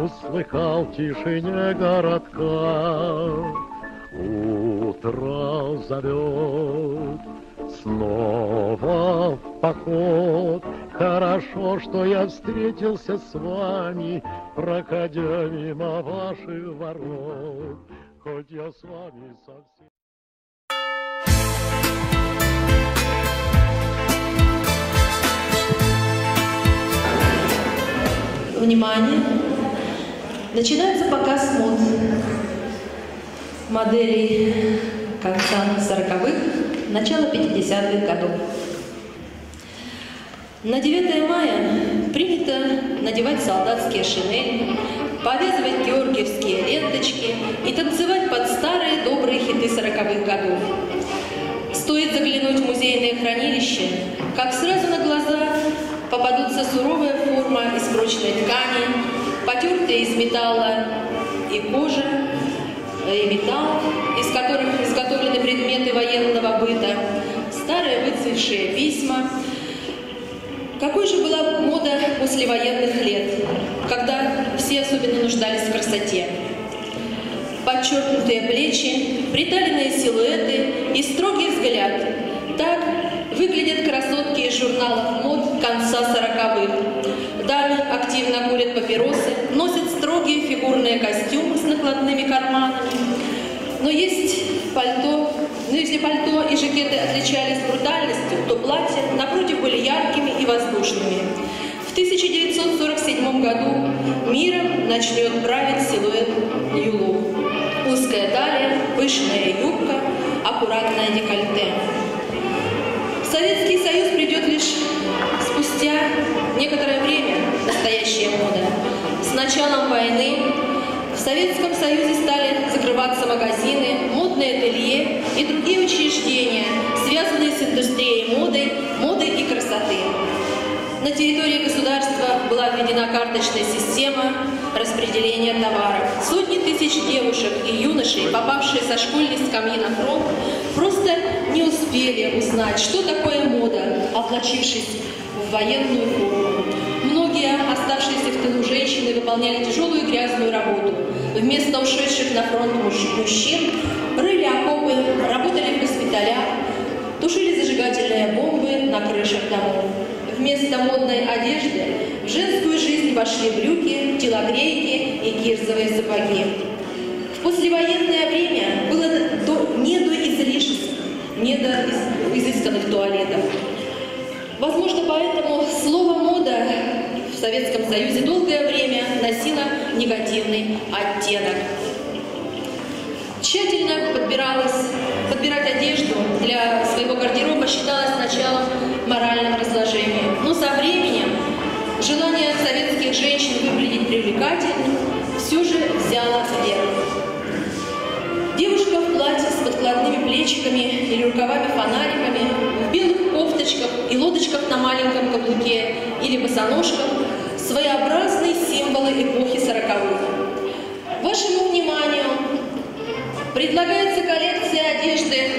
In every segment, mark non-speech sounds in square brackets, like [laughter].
Услыхал в тишине городка. Утро зовет, снова в поход. Хорошо, что я встретился с вами, Проходя мимо ваших ворот. Хоть я с вами совсем... Внимание! Начинается показ мод моделей конца 40-х, начала 50-х годов. На 9 мая принято надевать солдатские шинели, повязывать георгиевские ленточки и танцевать под старые добрые хиты 40-х годов. Стоит заглянуть в музейное хранилище, как сразу на глаза попадутся суровая форма из прочной ткани, потертые из металла и кожи, э, и металл, из которых изготовлены предметы военного быта, старые выцветшие письма. Какой же была мода послевоенных лет, когда все особенно нуждались в красоте? Подчеркнутые плечи, приталенные силуэты и строгий взгляд. Так выглядят красотки из журналов мод конца сороковых. Дамы активно курят папиросы, носят строгие фигурные костюмы с накладными карманами. Но есть пальто, но если пальто и жакеты отличались брутальностью, то платья, напротив, были яркими и воздушными. В 1947 году миром начнет править силуэт юлу. Узкая талия, пышная юбка, аккуратное декольте. Союз придет лишь спустя некоторое время, настоящая мода. С началом войны в Советском Союзе стали закрываться магазины, модные ателье и другие учреждения, связанные с индустрией моды, моды и красоты. На территории государства была введена карточная система распределения товаров. Тысяч девушек и юношей, попавшие со школьной скамьи на фронт, просто не успели узнать, что такое мода, облачившись в военную форму. Многие оставшиеся в тылу женщины выполняли тяжелую и грязную работу. Вместо ушедших на фронт муж- мужчин рыли окопы, работали в госпиталях, тушили зажигательные бомбы на крышах домов. Вместо модной одежды в женскую жизнь вошли брюки, телогрейки и кирзовые сапоги. Послевоенное время было до, не до излишеств, не до из- изысканных туалетов. Возможно, поэтому слово «мода» в Советском Союзе долгое время носило негативный оттенок. Тщательно подбиралась, подбирать одежду для своего гардероба считалось началом морального плечиками или рукавами-фонариками, в белых кофточках и лодочках на маленьком каблуке или босоножках – своеобразные символы эпохи сороковых. Вашему вниманию предлагается коллекция одежды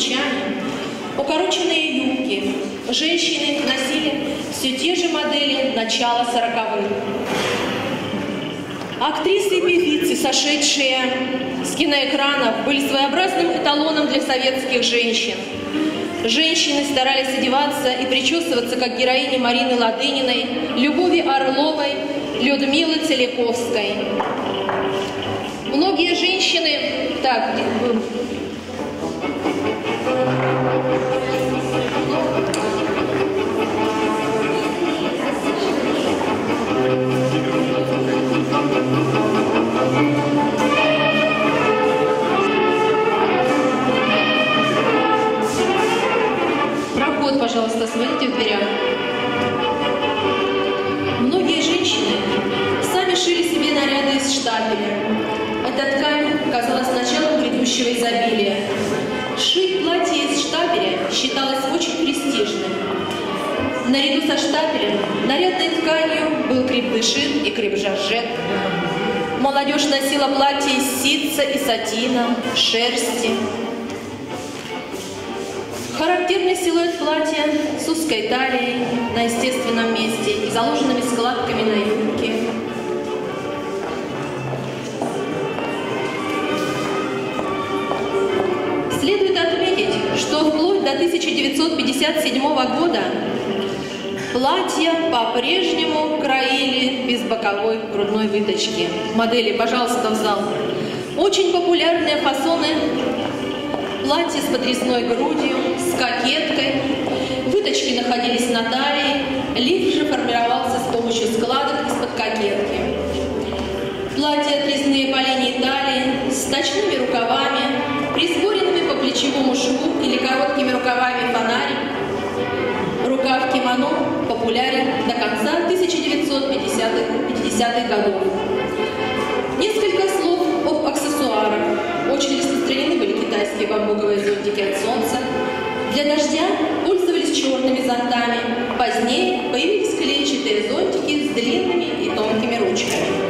плечами. Укороченные юбки. Женщины носили все те же модели начала сороковых. Актрисы и певицы, сошедшие с киноэкранов, были своеобразным эталоном для советских женщин. Женщины старались одеваться и причесываться, как героини Марины Ладыниной, Любови Орловой, Людмилы Целиковской. Многие женщины... Так, пожалуйста, смотрите в дверях. Многие женщины сами шили себе наряды из штапеля. Эта ткань казалась началом грядущего изобилия. Шить штапеля считалось очень престижным. Наряду со штапелем нарядной тканью был крепдышит и крепжаржет. Молодежь носила платье из ситца и сатина, шерсти. Характерный силуэт платья с узкой талией на естественном месте и заложенными складками на юбке. Что вплоть до 1957 года платья по-прежнему краили без боковой грудной выточки. Модели, пожалуйста, в зал. Очень популярные фасоны платье с подрезной грудью, с кокеткой. Выточки находились на талии, рукавами фонарик. Рукав кимоно популярен до конца 1950-х 50-х годов. Несколько слов об аксессуарах. Очень распространены были китайские бамбуковые зонтики от солнца. Для дождя пользовались черными зонтами. Позднее появились клетчатые зонтики с длинными и тонкими ручками.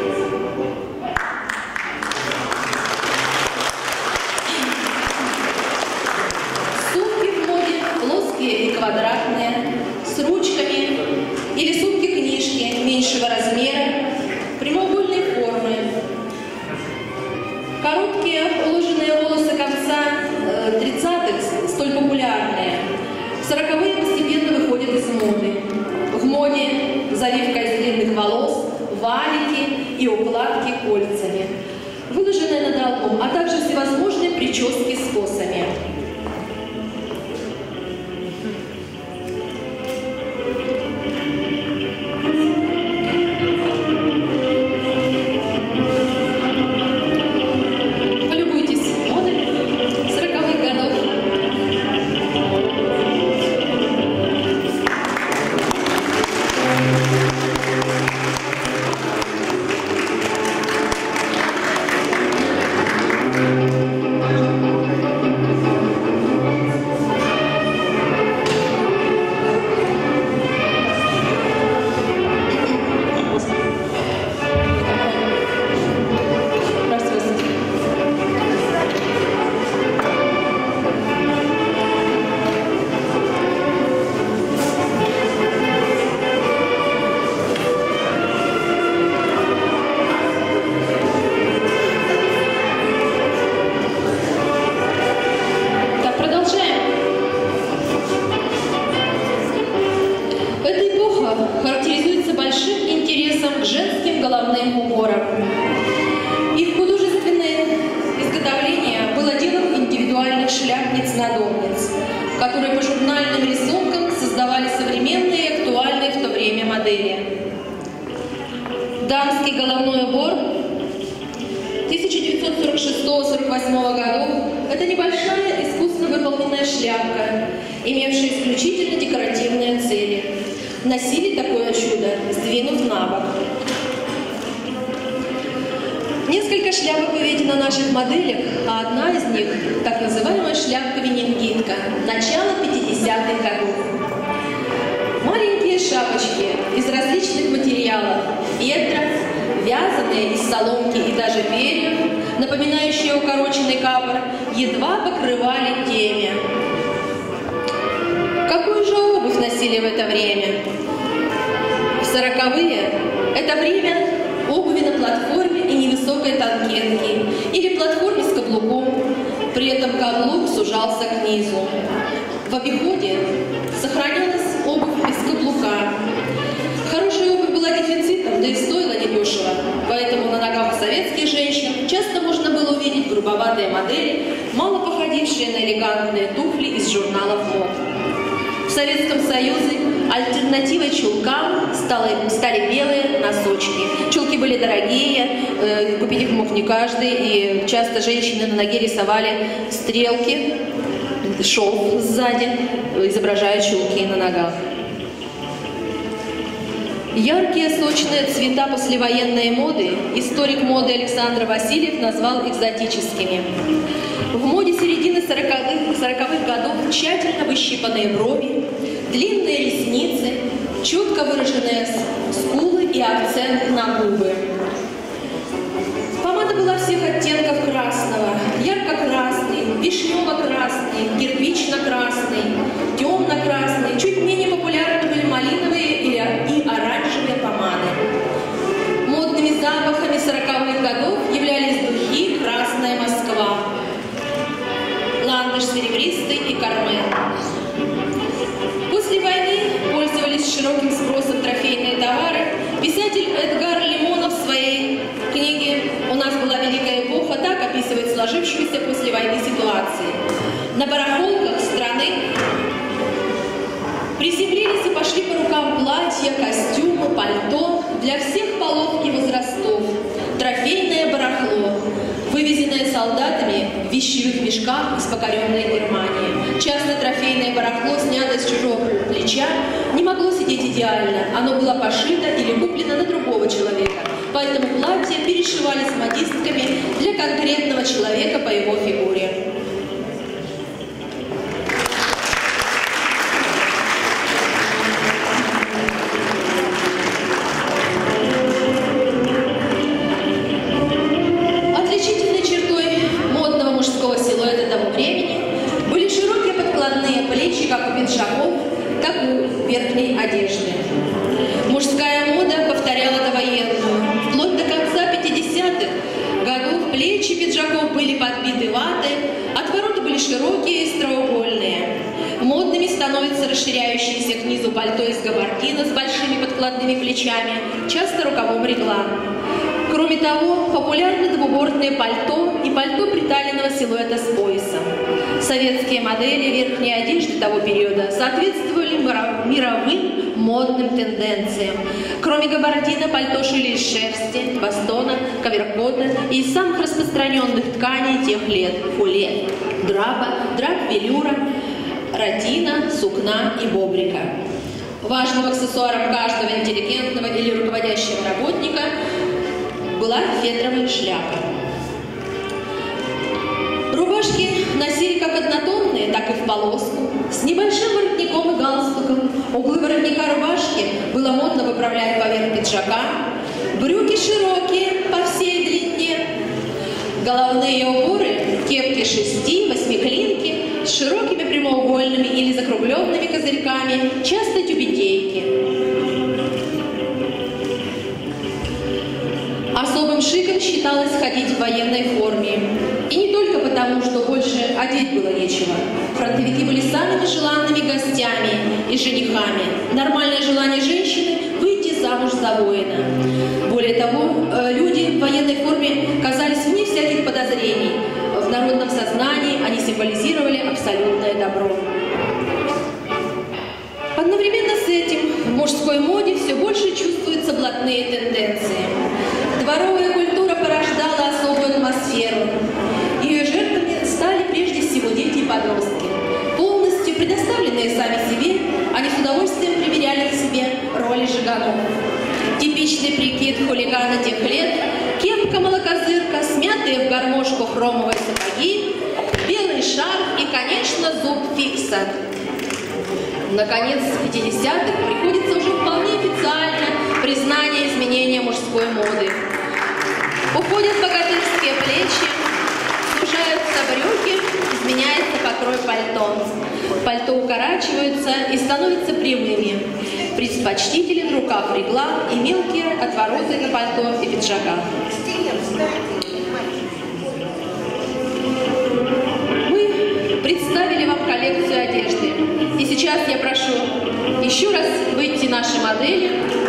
стрелки, шов сзади, изображая чулки на ногах. Яркие, сочные цвета послевоенной моды историк моды Александр Васильев назвал экзотическими. В моде середины 40-х 40 годов тщательно выщипанные брови, широким спросом трофейные товары, писатель Эдгар Лимонов в своей книге «У нас была великая эпоха» так описывает сложившуюся после войны ситуации. На барахолках страны приземлились и пошли по рукам платья, костюмы, пальто. Для всех полов и возрастов, трофейное барахло, вывезенное солдатами в вещевых мешках из покоренной Германии. Часто трофейное барахло, снято с чужого плеча, не могло сидеть идеально. Оно было пошито или куплено на другого человека. Поэтому платье перешивали с модистками для конкретного человека по его фигуре. важным аксессуаром каждого интеллигентного или руководящего работника была фетровая шляпа. Рубашки носили как однотонные, так и в полоску, с небольшим воротником и галстуком. Углы воротника рубашки было модно выправлять поверх пиджака, мужской моде все больше чувствуются блатные тенденции. Дворовая культура порождала особую атмосферу. Ее жертвами стали прежде всего дети и подростки. Полностью предоставленные сами себе, они с удовольствием примеряли на себе роли жиганов. Типичный прикид хулигана тех лет, кепка-молокозырка, смятые в гармошку хромовые сапоги, белый шарф и, конечно, зуб фикса. Наконец, в 50-х приходится уже вполне официально признание изменения мужской моды. Уходят богатырские плечи, сужаются брюки, изменяется покрой пальто. Пальто укорачиваются и становятся прямыми. Предпочтители в рукав регла и мелкие отвороты на пальто и пиджаках. Мы представили вам коллекцию одежды. И сейчас я прошу еще раз выйти наши модели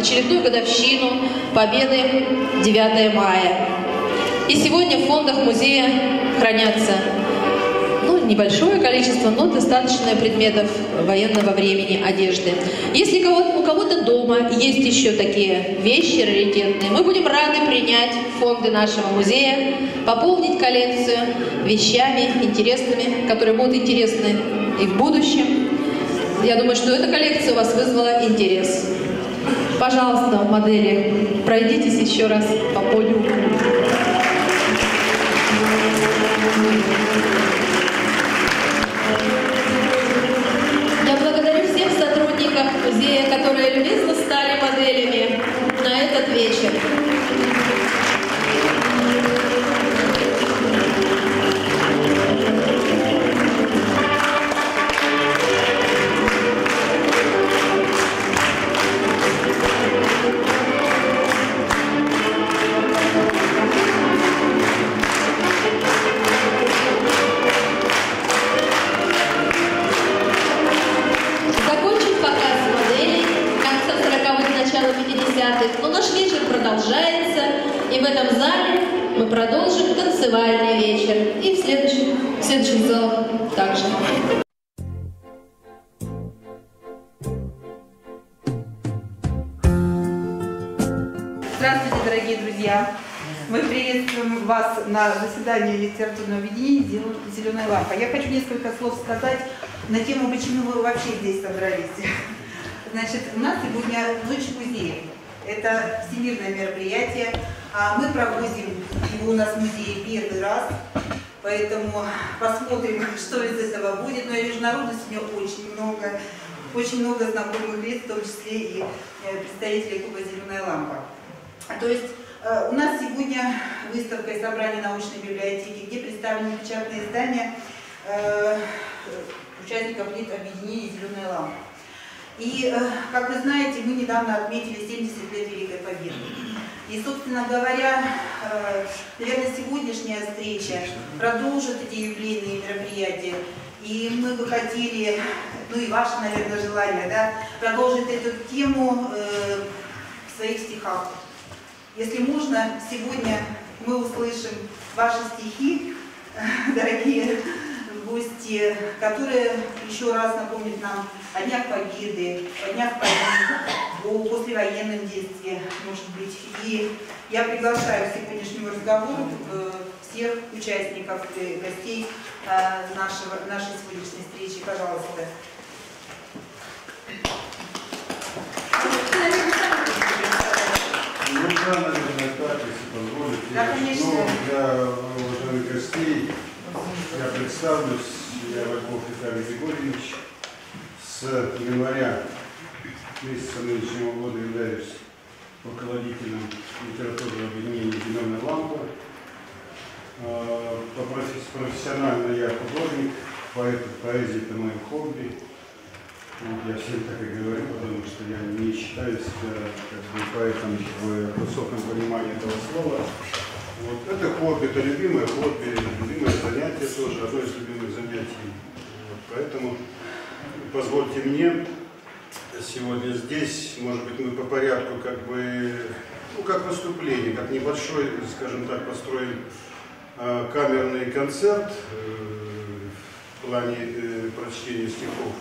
очередную годовщину Победы 9 мая. И сегодня в фондах музея хранятся ну, небольшое количество, но достаточное предметов военного времени одежды. Если у кого-то дома есть еще такие вещи раритетные, мы будем рады принять фонды нашего музея, пополнить коллекцию вещами интересными, которые будут интересны и в будущем. Я думаю, что эта коллекция у вас вызвала интерес. Пожалуйста, модели, пройдитесь еще раз по подиуму. Я благодарю всех сотрудников музея, которые любезно стали моделями на этот вечер. На заседании литературного объединения «Зеленая лампа». Я хочу несколько слов сказать на тему, почему вы вообще здесь собрались. Значит, у нас сегодня Ночь музея. Это всемирное мероприятие. А Мы проводим его у нас в музее первый раз, поэтому посмотрим, [laughs] что из этого будет. Но я вижу, народу сегодня очень много, очень много знакомых лиц, в том числе и э, представителей клуба «Зеленая лампа». То есть у нас сегодня выставка и собрание научной библиотеки, где представлены печатные издания э, участников лет объединения «Зеленая лампа». И, э, как вы знаете, мы недавно отметили 70 лет Великой Победы. И, собственно говоря, э, наверное, сегодняшняя встреча продолжит эти юбилейные мероприятия. И мы бы хотели, ну и ваше, наверное, желание, да, продолжить эту тему э, в своих стихах. Если можно, сегодня мы услышим ваши стихи, [laughs] дорогие гости, которые еще раз напомнят нам о Днях Победы, о Днях Победы, о послевоенном детстве, может быть. И я приглашаю к сегодняшнему разговору э, всех участников и гостей э, нашего, нашей сегодняшней встречи. Пожалуйста. [laughs] Ну да, наверное, так, если позволите. Да, конечно. Ну, для уважаемых гостей я представлюсь. Я Вальков Виталий Григорьевич. С января месяца нынешнего года являюсь руководителем литературного объединения «Зеленая лампа». А, профессионально я художник, поэт, поэзия – это мое хобби. Вот я всем так и говорю, потому что я не считаю себя как бы, поэтом в высоком понимании этого слова. Вот. Это хобби, это любимое хобби, любимое занятие тоже, одно из любимых занятий. Вот. Поэтому позвольте мне сегодня здесь, может быть, мы по порядку как бы, ну, как выступление, как небольшой, скажем так, построим э, камерный концерт э, в плане э, прочтения стихов.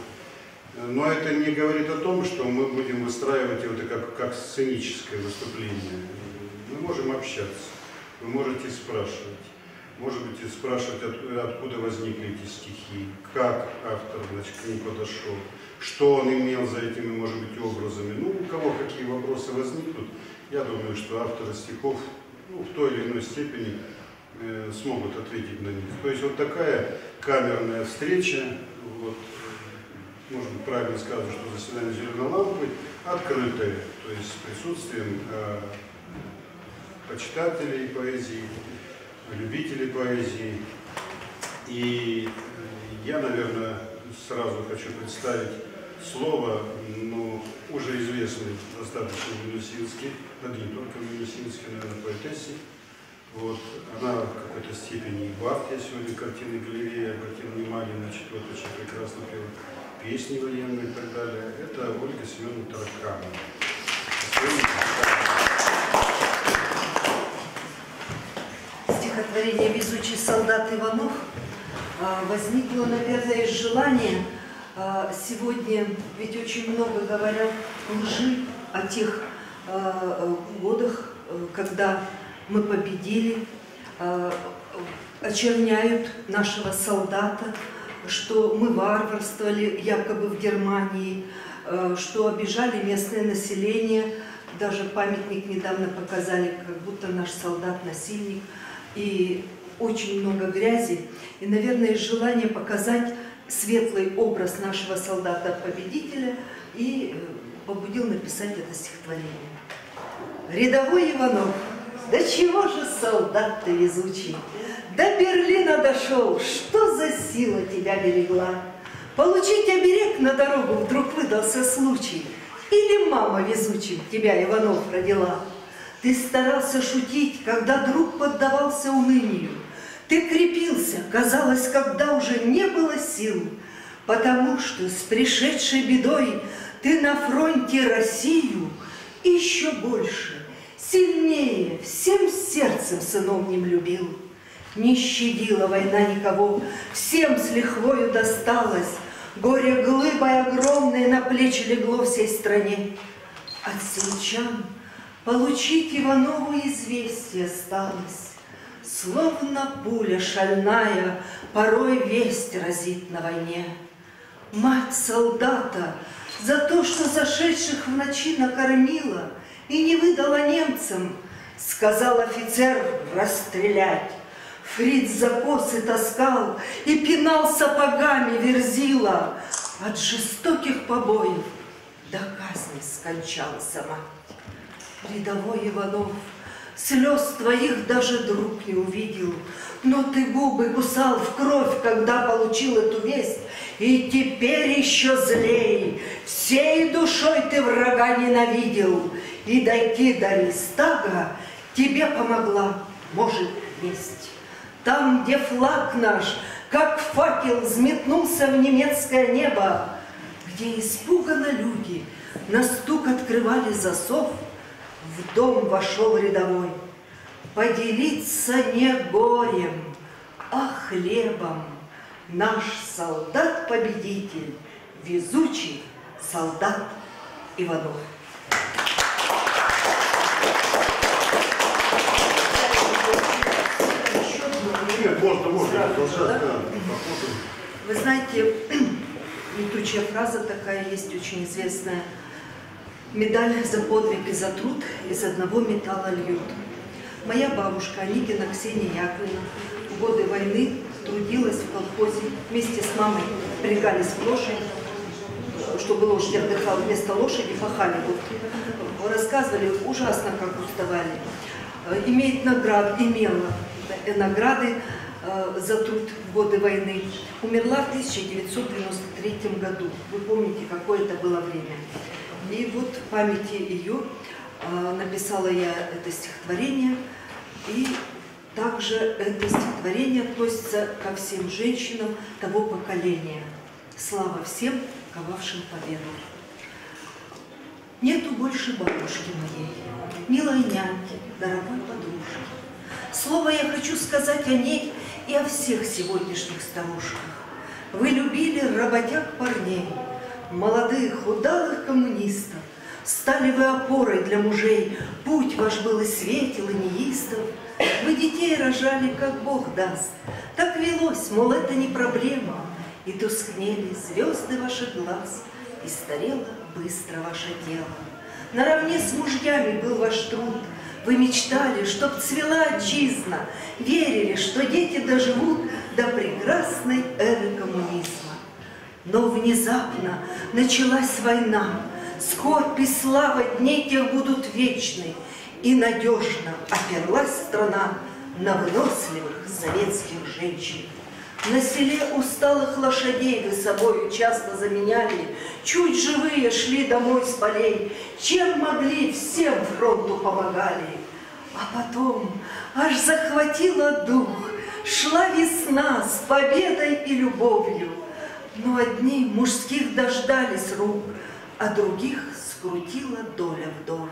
Но это не говорит о том, что мы будем выстраивать его как, как сценическое выступление. Мы можем общаться, вы можете спрашивать. Может быть, спрашивать, от- откуда возникли эти стихи, как автор значит, к ним подошел, что он имел за этими, может быть, образами. Ну, у кого какие вопросы возникнут, я думаю, что авторы стихов ну, в той или иной степени э, смогут ответить на них. То есть вот такая камерная встреча, вот, может быть, правильно сказано, что заседание зеленой лампы открытое, то есть с присутствием э, почитателей поэзии, любителей поэзии. И э, я, наверное, сразу хочу представить слово, ну, уже известный достаточно Минусинский, да не только Минусинский, наверное, поэтессе. Вот. Она в какой-то степени и Барт, я сегодня картины галереи обратил внимание, значит, вот очень прекрасно пела песни военные и так далее. Это Ольга Семеновна Тараканова. стихотворение «Везучий солдат Иванов» а, возникло, наверное, из желания а, сегодня, ведь очень много говорят лжи о тех а, годах, когда мы победили, очерняют нашего солдата, что мы варварствовали якобы в Германии, а, что обижали местное население, даже памятник недавно показали, как будто наш солдат насильник, и очень много грязи. И, наверное, желание показать светлый образ нашего солдата-победителя и э, побудил написать это стихотворение. Рядовой Иванов, да чего же солдат ты везучий? До Берлина дошел, что за сила тебя берегла? Получить оберег на дорогу вдруг выдался случай. Или мама везучим тебя, Иванов, родила? Ты старался шутить, когда друг поддавался унынию. Ты крепился, казалось, когда уже не было сил, потому что с пришедшей бедой ты на фронте Россию еще больше, сильнее, всем сердцем сыновним любил. Не щадила война никого, всем с лихвою досталось, горе глыбой огромной на плечи легло всей стране. От сельчан Получить Иванову известие осталось, Словно пуля шальная порой весть разит на войне. Мать солдата за то, что зашедших в ночи накормила И не выдала немцам, сказал офицер расстрелять. Фриц за косы таскал и пинал сапогами верзила. От жестоких побоев до казни скончалась мать. Рядовой Иванов, слез твоих даже друг не увидел, но ты губы кусал в кровь, когда получил эту весть, и теперь еще злей, всей душой ты врага ненавидел, и дойти до Рейстага тебе помогла, может, весть. Там, где флаг наш, как факел, взметнулся в немецкое небо, где испуганно люди на стук открывали засов, в дом вошел рядовой. Поделиться не горем, а хлебом. Наш солдат-победитель, везучий солдат Иванов. Еще одну Нет, можно, можно, продолжать, Да? да. Вы знаете, [clears throat] летучая фраза такая есть, очень известная. Медаль за подвиг и за труд из одного металла льют. Моя бабушка Аникина Ксения Яковлевна в годы войны трудилась в колхозе вместе с мамой впрягались в лошадь, чтобы лошадь отдыхала, вместо лошади пахали. Вот, рассказывали, ужасно как уставали. Э, имеет наград, имела награды за труд в годы войны. Умерла в 1993 году. Вы помните, какое это было время. И вот в памяти ее э, написала я это стихотворение. И также это стихотворение относится ко всем женщинам того поколения. Слава всем, ковавшим победу. Нету больше бабушки моей, милой няньки, дорогой подружки. Слово я хочу сказать о ней и о всех сегодняшних старушках. Вы любили работяг парней, молодых, удалых коммунистов. Стали вы опорой для мужей, путь ваш был и светел, и неистов. Вы детей рожали, как Бог даст. Так велось, мол, это не проблема. И тускнели звезды ваших глаз, и старело быстро ваше тело. Наравне с мужьями был ваш труд. Вы мечтали, чтоб цвела отчизна, верили, что дети доживут до прекрасной эры коммунизма. Но внезапно началась война, скорбь и слава дней тех будут вечны, и надежно оперлась страна на выносливых советских женщин. На селе усталых лошадей вы собою часто заменяли, Чуть живые шли домой с полей, Чем могли, всем фронту помогали. А потом аж захватила дух, Шла весна с победой и любовью, Но одни мужских дождались рук, А других скрутила доля вдовь.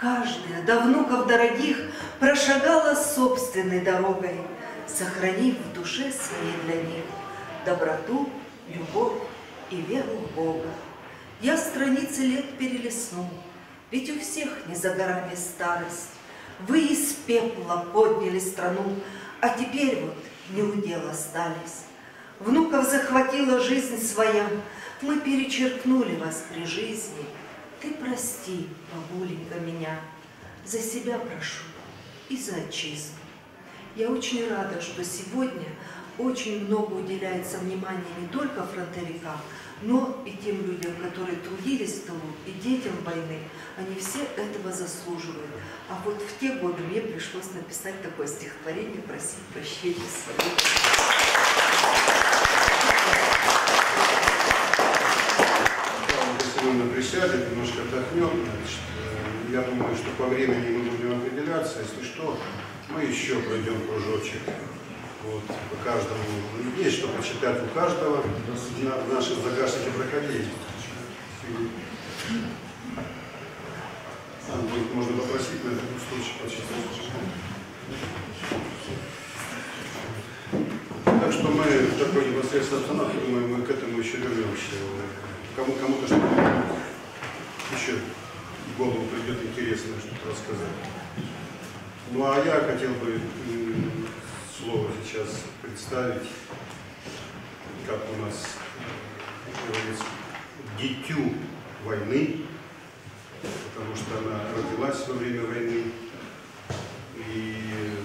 Каждая до внуков дорогих прошагала собственной дорогой, Сохранив в душе своей для них доброту, любовь и веру в Бога. Я страницы лет перелесну, ведь у всех не за горами старость. Вы из пепла подняли страну, а теперь вот не удел остались. Внуков захватила жизнь своя, мы перечеркнули вас при жизни. Ты прости, бабуленька, меня, за себя прошу и за отчизну. Я очень рада, что сегодня очень много уделяется внимания не только фронтовикам, но и тем людям, которые трудились в тылу, и детям войны. Они все этого заслуживают. А вот в те годы мне пришлось написать такое стихотворение, просить прощения своих. Присядем, немножко отдохнем, значит, э, я думаю, что по времени мы будем определяться. Если что, мы еще пройдем кружочек. Вот, по каждому. Есть что почитать у каждого. На, наши загашники проходили. А, будет, можно попросить на этом случае почитать. Так что мы в такой непосредственной обстановке, думаю, мы к этому еще вернемся. Кому, кому-то что-то еще в голову придет интересное что-то рассказать. Ну а я хотел бы слово сейчас представить, как у нас дитю войны, потому что она родилась во время войны. И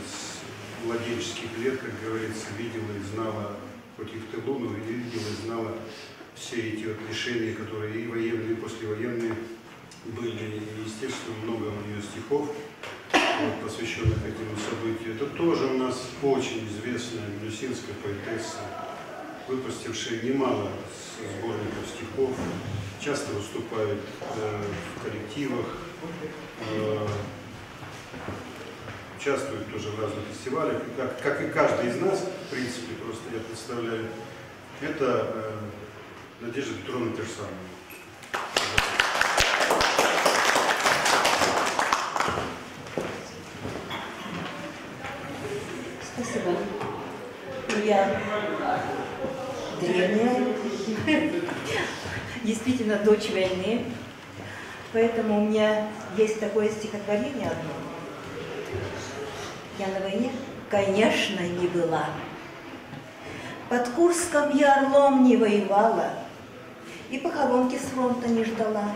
с младенческих лет, как говорится, видела и знала, хоть и тылу, но видела и знала все эти вот решения, которые и военные, и послевоенные были, и, естественно, много у нее стихов вот, посвященных этому событию. Это тоже у нас очень известная минусинская поэтесса, выпустившая немало сборников стихов, часто выступает э, в коллективах, э, участвует тоже в разных фестивалях, как, как и каждый из нас, в принципе, просто я представляю, это э, Надежда Петровна Терсанова. Спасибо. Я древняя, действительно дочь войны, поэтому у меня есть такое стихотворение одно. Я на войне, конечно, не была. Под Курском я орлом не воевала, и похоронки с фронта не ждала,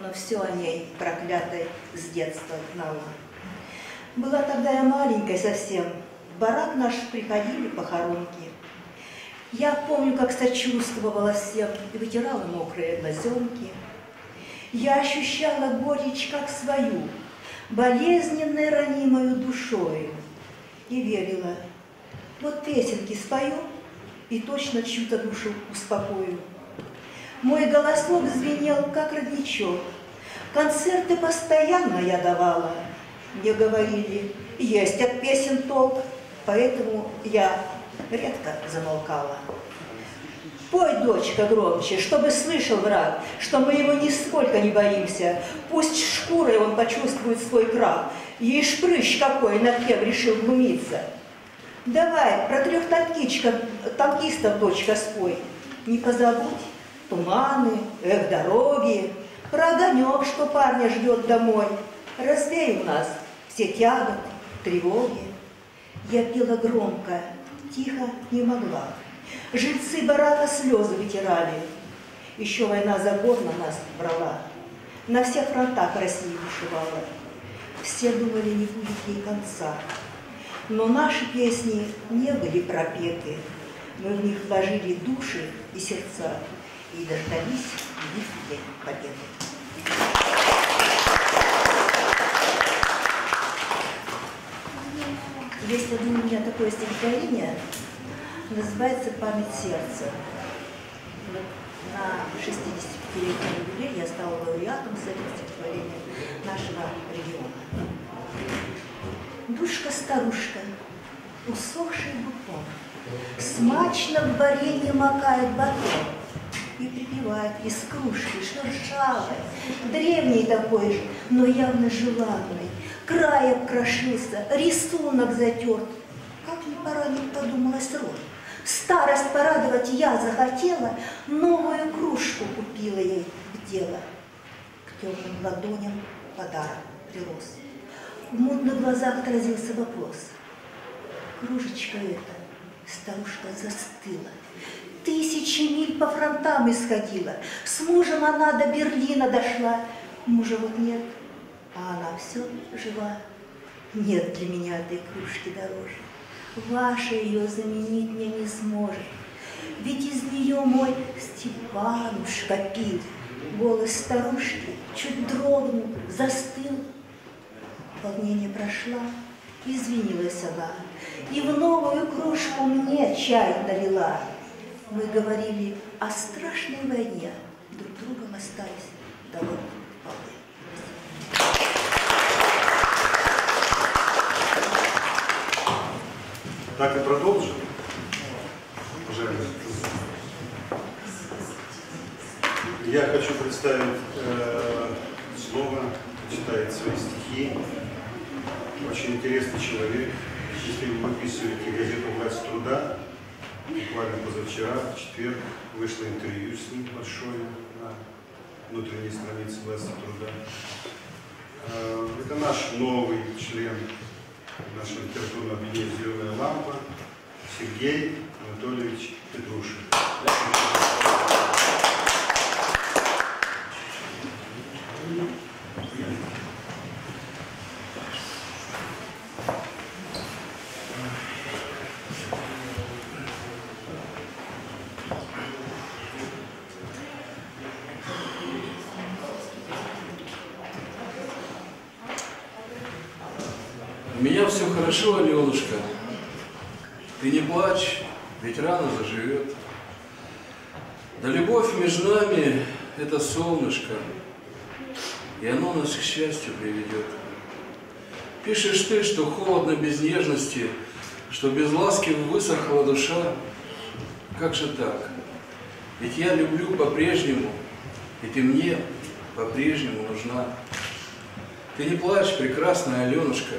но все о ней проклятой с детства знала. Была тогда я маленькой совсем, в барак наш приходили похоронки. Я помню, как сочувствовала всем и вытирала мокрые глазенки. Я ощущала горечь как свою, болезненно ранимою душою. И верила, вот песенки спою и точно чью-то душу успокою. Мой голосок звенел, как родничок. Концерты постоянно я давала. Мне говорили, есть от песен толк, поэтому я редко замолкала. Пой, дочка, громче, чтобы слышал враг, что мы его нисколько не боимся. Пусть шкурой он почувствует свой крах. Ишь прыщ какой, над кем решил глумиться. Давай, про трех танкичков, танкистов, дочка, спой. Не позабудь туманы, эх, дороги, про огонек, что парня ждет домой. Развей у нас все тяготы, тревоги. Я пела громко, тихо не могла. Жильцы барака слезы вытирали. Еще война за на нас брала. На всех фронтах России бушевала. Все думали, не будет ей конца. Но наши песни не были пропеты. Мы в них вложили души и сердца и дождались великой победы. Есть одно у меня такое стихотворение, называется «Память сердца». На 65-летнем юбилее я стала лауреатом с этим стихотворением нашего региона. Душка-старушка, усохший бутон, Смачно в варенье макает батон И припевает из кружки шершавой, Древний такой же, но явно желанный, Край обкрошился, рисунок затерт. Как не поранить, подумалась рот. Старость порадовать я захотела, Новую кружку купила ей в дело. К темным ладоням подарок прирос. В мутных глазах отразился вопрос. Кружечка эта, старушка застыла. Тысячи миль по фронтам исходила. С мужем она до Берлина дошла. Мужа вот нет, а она все жива. Нет для меня этой кружки дороже. Ваша ее заменить мне не сможет. Ведь из нее мой Степанушка пил. Голос старушки чуть дрогнул, застыл. Волнение прошла, извинилась она, И в новую кружку мне чай налила. Мы говорили о страшной войне, Друг другом остались довольно Так и продолжим. Уважаемые. Я хочу представить э, слово, читает свои стихи. Очень интересный человек. Если вы выписываете газету «Власть труда», буквально позавчера, в четверг, вышло интервью с ним большое на внутренней странице «Власти труда». Э, Это наш новый член нашего литературного объединения «Зеленая лампа» Сергей Анатольевич Петрушин. У меня все хорошо, Аленушка. Ты не плачь, ведь рано заживет. Да любовь между нами – это солнышко, и оно нас к счастью приведет. Пишешь ты, что холодно без нежности, что без ласки высохла душа. Как же так? Ведь я люблю по-прежнему, и ты мне по-прежнему нужна. Ты не плачь, прекрасная Аленушка,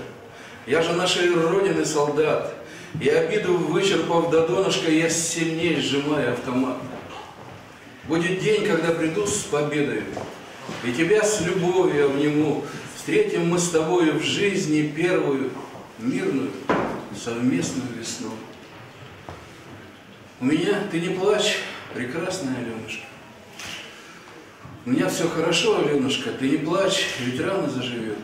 я же нашей Родины солдат, и обиду вычерпав до донышка, я сильнее сжимаю автомат. Будет день, когда приду с победой, и тебя с любовью обниму. Встретим мы с тобою в жизни первую мирную совместную весну. У меня, ты не плачь, прекрасная Аленушка. У меня все хорошо, Аленушка, ты не плачь, ведь рано заживет.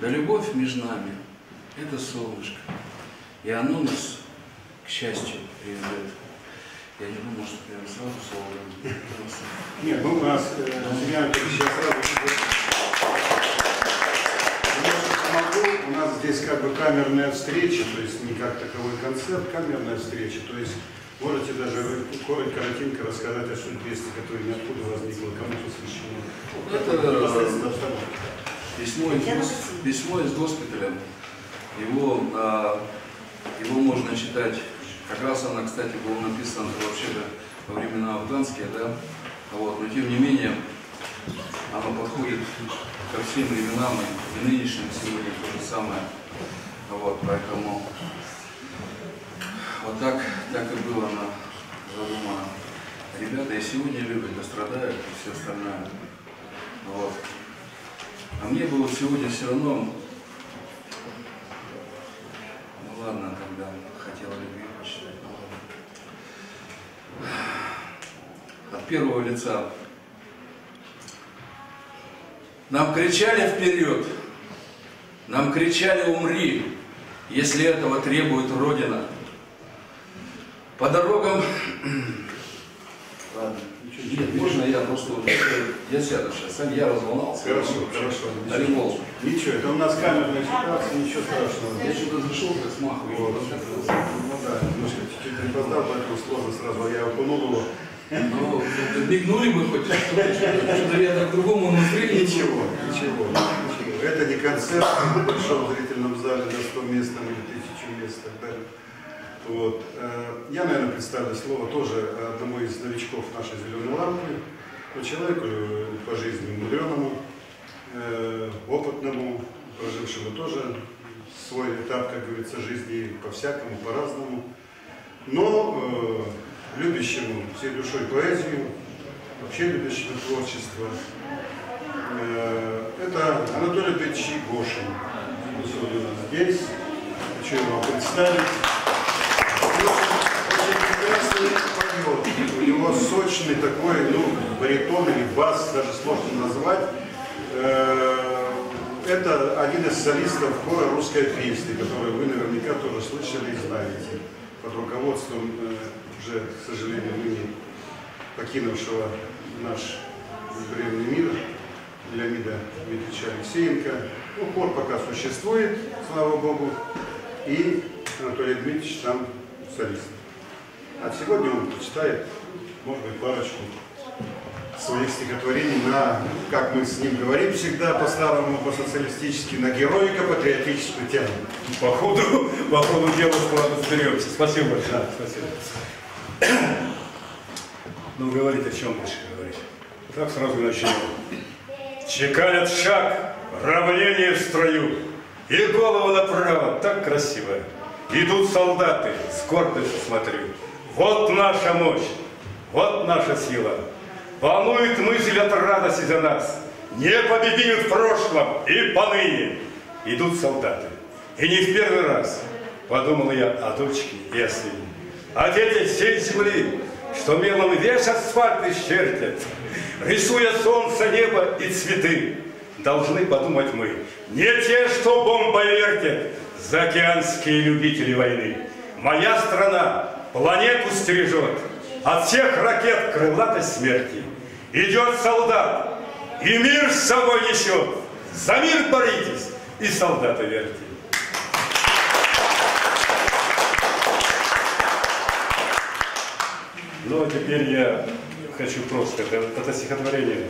Да любовь между нами – это солнышко, и оно нас к счастью приведет. Я может, я сразу слово дам? Нет, ну у нас, э, Семен Анатольевич, я сразу помогу. У нас здесь как бы камерная встреча, то есть не как таковой концерт, камерная встреча. То есть можете даже коротко, коротенько рассказать о судьбе, которая ниоткуда возникла, кому посвящена. Это Непосредственно обстановка. письмо из, письмо из госпиталя. Его, а, его можно читать, как раз она, кстати, была написана вообще-то во времена афганские, да, вот, но тем не менее, оно подходит ко всем временам и нынешним сегодня то же самое. Вот, поэтому вот так, так и было она задумана. Ребята и сегодня любят, и страдают, и все остальное. Вот. А мне было сегодня все равно, ну ладно, тогда хотела любви почитать. ну ладно. От первого лица. Нам кричали вперед, нам кричали умри, если этого требует Родина. По дорогам... Ладно, нет, можно я просто... вот, Я сяду сейчас, сам я разволновался. Хорошо, хорошо. Волну. Ничего, это у нас камерная ситуация, ничего страшного. Я что-то зашел, как смахиваю. Вот. Ну да, немножко припоздал, поэтому сложно сразу, я окунул его. Ну, мигнули мы хоть, что-то я так другому настроению. Ничего, ничего, ничего. Это не концерт в большом зрительном зале на 100 мест или 1000 мест и так далее. Вот. Э, Я, наверное, представлю слово тоже одному из новичков нашей «Зеленой лампы», ну, человеку по жизни мудреному, э, опытному, прожившему тоже свой этап, как говорится, жизни по-всякому, по-разному, но э, любящему всей душой поэзию, вообще любящему творчество. Э, Это Анатолий Петрович Гошин. Он здесь. Хочу его представить. Очень прекрасный поет. У него сочный такой, ну, баритон или бас, даже сложно назвать. Э, Это один из солистов хора «Русская песня», который вы наверняка тоже слышали и знаете. Руководством э, уже, к сожалению, ныне покинувшего наш бревный мир Леонида Дмитриевича Алексеенко. Ну, хор пока существует, слава Богу, и Анатолий Дмитриевич там солист. А сегодня он прочитает, может быть, парочку своих стихотворений на, как мы с ним говорим всегда по-старому, по-социалистически, на героико-патриотическую тему. По ходу, по ходу дела складно разберемся. Спасибо большое. Спасибо. [coughs] Ну, говорить о чем дальше говорить? Так сразу начнем. Чеканят шаг, равнение в строю, и голову направо, так красиво. Идут солдаты, с гордостью смотрю. Вот наша мощь, вот наша сила. Волнует мысль от радости за нас. Не победим в прошлом и поныне. Идут солдаты. И не в первый раз подумал я о дочке и о сыне. О детях всей земли, что мелом весь асфальт исчертят, рисуя солнце, небо и цветы. Должны подумать мы, не те, что бомбой вертят, заокеанские любители войны. Моя страна планету стережет от всех ракет крылатой смерти. Идет солдат, и мир с собой несет. За мир боритесь, и солдата верьте. Ну, а теперь я хочу просто, это, это стихотворение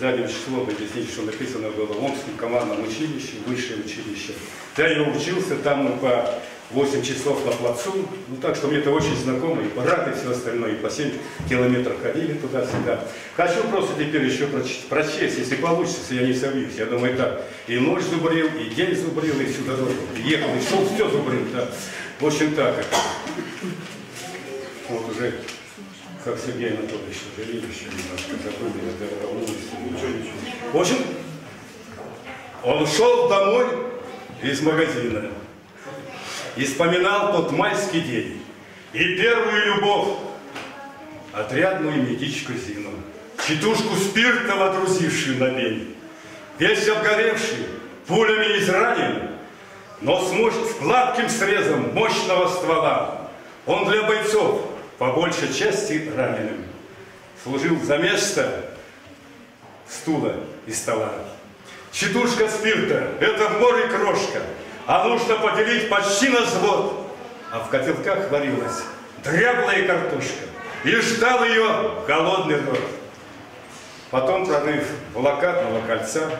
задним числом объяснить, что написано было в Омском командном училище, высшее училище. Я его учился, там мы по 8 часов на плацу, ну так что мне это очень знакомо, и парад, и все остальное, и по 7 километров ходили туда-сюда. Хочу просто теперь еще прочесть, прочесть, если получится, я не собьюсь. Я думаю, так, и ночь зубрил, и день зубрил, и всю дорогу. И ехал, и шел, все зубрил, да. В общем, так. Вот уже как Сергей Анатольевич жалели еще немножко забыли, это волнуюсь. Ничего, ничего. В общем, он шел домой из магазина и вспоминал тот майский день и первую любовь, отрядную медичку Зину, читушку спирта, водрузившую на бень, весь обгоревший, пулями изранен, но с, мощ... с гладким срезом мощного ствола он для бойцов по большей части раненым. Служил за место стула и стола. Четушка спирта – это в море крошка, а нужно поделить почти на взвод. А в котелках варилась дряблая картошка, и ждал ее голодный рот. Потом, прорыв блокадного кольца,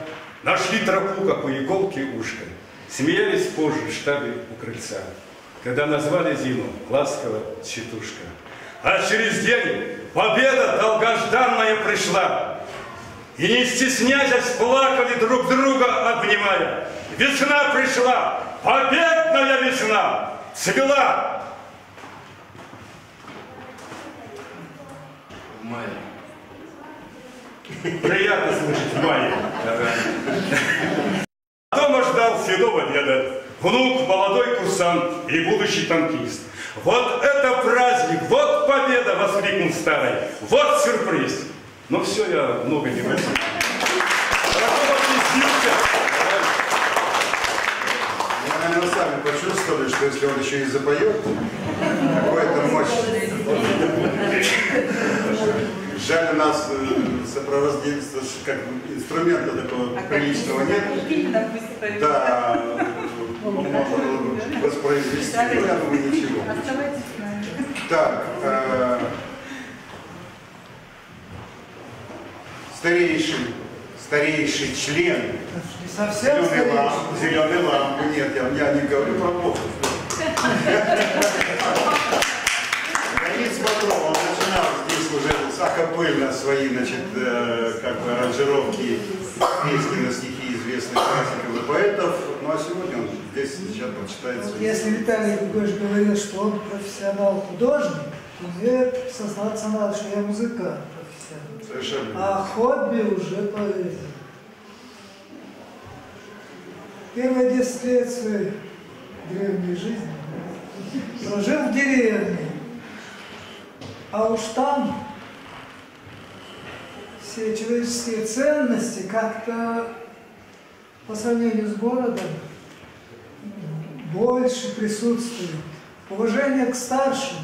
нашли тропу, как у иголки ушка. Смеялись позже в штабе у крыльца, когда назвали зиму ласково Четушка. А через день победа долгожданная пришла. И не стесняясь, плакали друг друга, обнимая. Весна пришла, победная весна, цвела. В мае. Приятно слышать в мае. Дома ждал седого деда, внук, молодой курсант и будущий танкист. Вот это праздник, вот победа, воскликнул старый, вот сюрприз. Но все, я много не восхитился. Вы, наверное, сами почувствовали, что если он еще и запоет, какой-то мощь. Жаль, у нас э, сопровождительства ш- как бы инструмента такого приличного нет. Да, э, можно было бы воспроизвести, но я думаю, ничего. Оставайтесь с нами. Так, старейший, старейший член Совсем зеленой старейший. лампы, зеленой лампы, нет, я, я не говорю про Бога. Леонид Смотров, он начинал здесь уже акапельно свои, значит, э, как бы аранжировки песни на стихи известных классиков и поэтов, ну а сегодня он здесь сейчас прочитает свои Если Виталий Григорьевич говорил, что он профессионал-художник, то мне сознаться надо, что я музыкант. Совершенно. А хобби уже поэзия. Первые 10 лет своей древней жизни прожил в деревне. А уж там все человеческие ценности как-то по сравнению с городом больше присутствует. Уважение к старшим.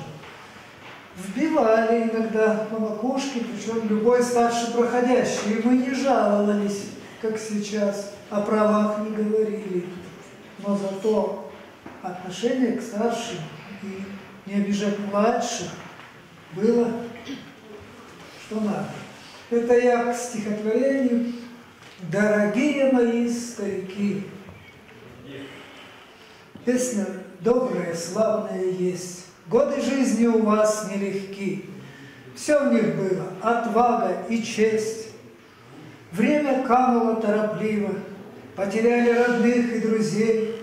Вбивали иногда по макушке, причем любой старший проходящий. И мы не жаловались, как сейчас, о правах не говорили. Но зато отношение к старшим и не обижать младших было, что надо. Это я к стихотворению «Дорогие мои старики». Песня добрая, славная есть. Годы жизни у вас нелегки. Все в них было, отвага и честь. Время кануло торопливо, потеряли родных и друзей,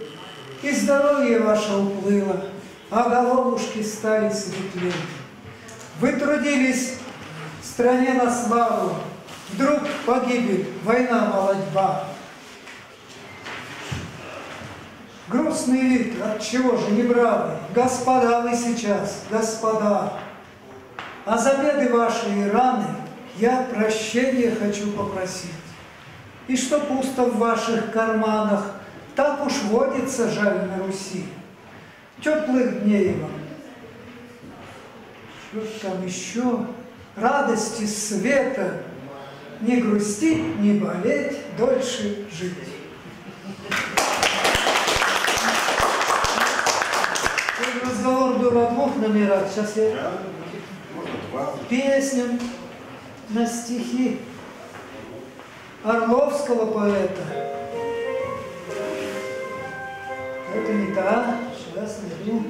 и здоровье ваше уплыло, а головушки стали светлее. Вы трудились в стране на славу, вдруг погибель, война, молодьба. Грустный вид, от чего же не бравый? Господа вы сейчас, господа. А за беды ваши и раны я прощения хочу попросить. И что пусто в ваших карманах, так уж водится жаль на Руси. Теплых дней вам. Что там еще? Радости света, не грустить, не болеть, дольше жить. Тут Разговор был о двух номерах. Сейчас я Да? Можно два. на стихи Орловского поэта. Это не та. Сейчас найду.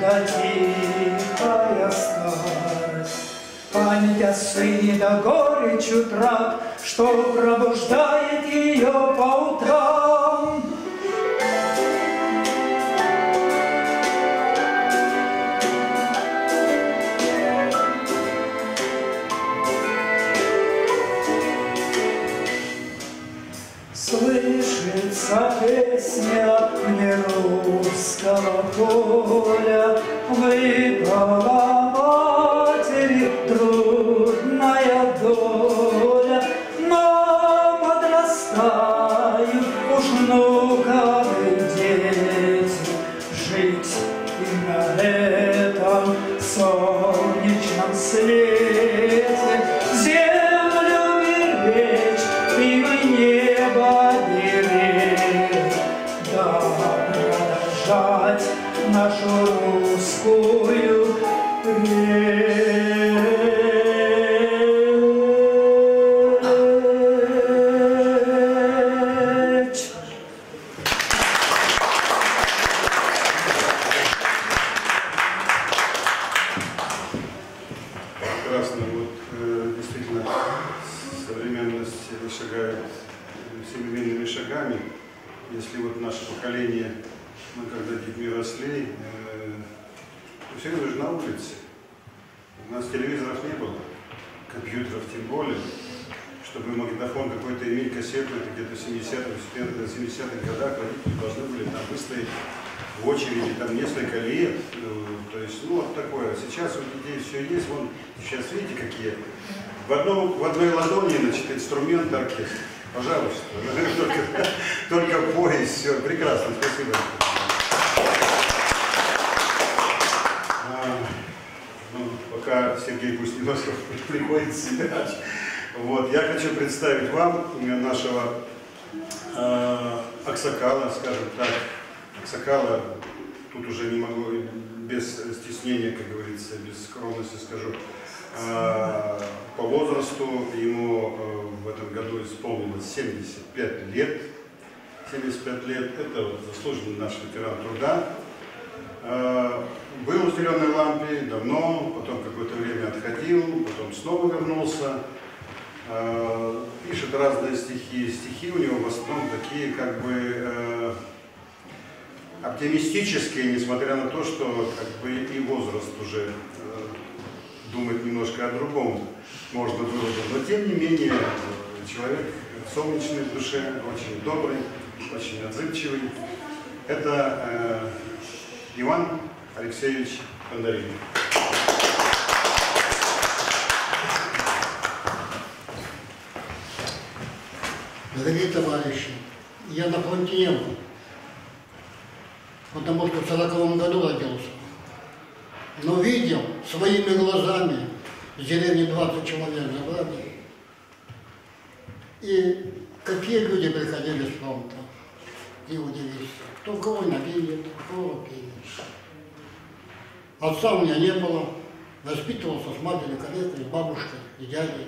Да тихая старость. Память о сыне да горечь утрат, Что пробуждает ее по утрам. Русского поля, оптимистические, несмотря на то, что как бы и возраст уже э, думает немножко о другом можно было бы. Но тем не менее, э, человек солнечный душе, очень добрый, очень отзывчивый. Это э, Иван Алексеевич Бондарин. Дорогие товарищи, я на был, потому что в сороковом году родился. Но видел своими глазами, с деревни 20 человек забрали. И какие люди приходили с фронта, и удивился. Кто кого нет, у кого нет. Отца у меня не было, воспитывался с матерью, коллегой, бабушкой, с дядей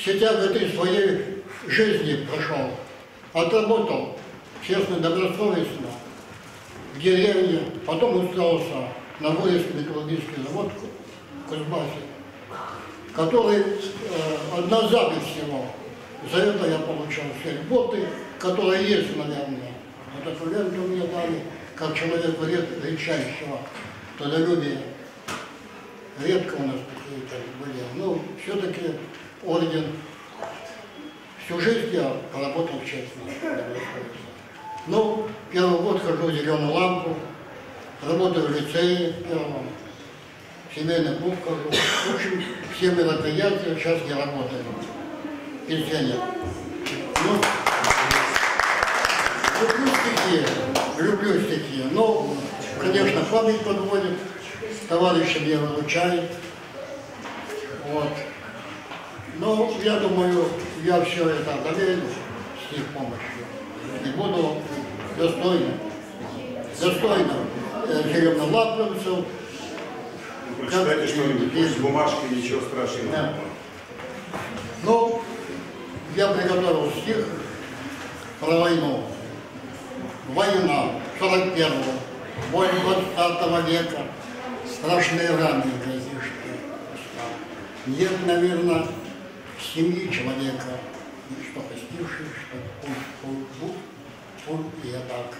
все тяготы своей жизни прошел. Отработал честно, добросовестно в деревне, потом устроился на Воинский металлургический завод в Кузбассе, который э, одна запись всего. За это я получал все льготы, которые есть, наверное. Вот эту ленту мне дали, как человек ред, редчайшего трудолюбия. Редко у нас такие были. Но все-таки орден. Всю жизнь я поработал честно. Ну, первый год хожу в зеленую лампу, работаю в лицее первом, семейный клуб хожу. В общем, все мероприятия сейчас я работаю. Пенсионер. Ну, люблю стихи, люблю стихи. Но, конечно, память подводит, товарищи меня выручают. Вот. Ну, я думаю, я все это доверю с их помощью. И буду достойно, достойно э, деревнолатвинцев. Ну, Прочитайте что-нибудь, пусть бумажки, ничего страшного. Да. Ну, я приготовил стих про войну. Война 41-го, боль 20 века, страшные раны ты. Нет, наверное, семьи человека, что постивший, что атак.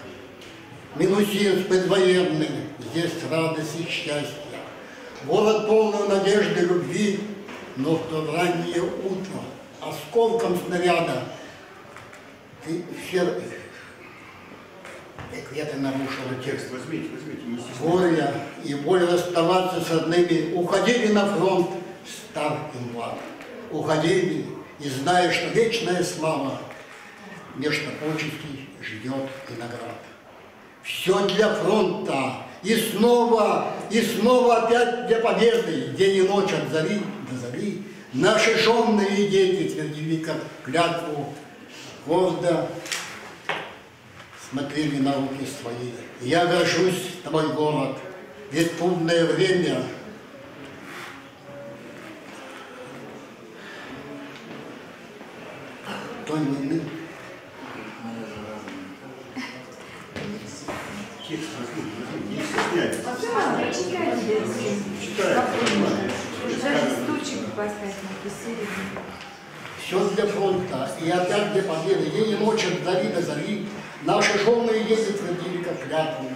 Минусинск предвоенный, здесь радость и счастье. Город полный надежды, любви, но в то раннее утро осколком снаряда ты все ответы нарушила Текст возьмите, возьмите, не. Горе и боль расставаться с родными, уходили на фронт, стар и млад. Уходили, и зная, что вечная слава Нечто почестей ждет и наград. Все для фронта, и снова, и снова опять для победы, день и ночь от зари до зари. Наши жонные дети твердили, как клятву, гордо смотрели на руки свои. Я горжусь тобой, город, ведь трудное время той войны Текст возьмите, не стесняйтесь. Читайте, понимаете. Даже поставить написали. Все для фронта, и опять для победы, день и ночь от зари до зари, наши жены ездят твердили, как клятву,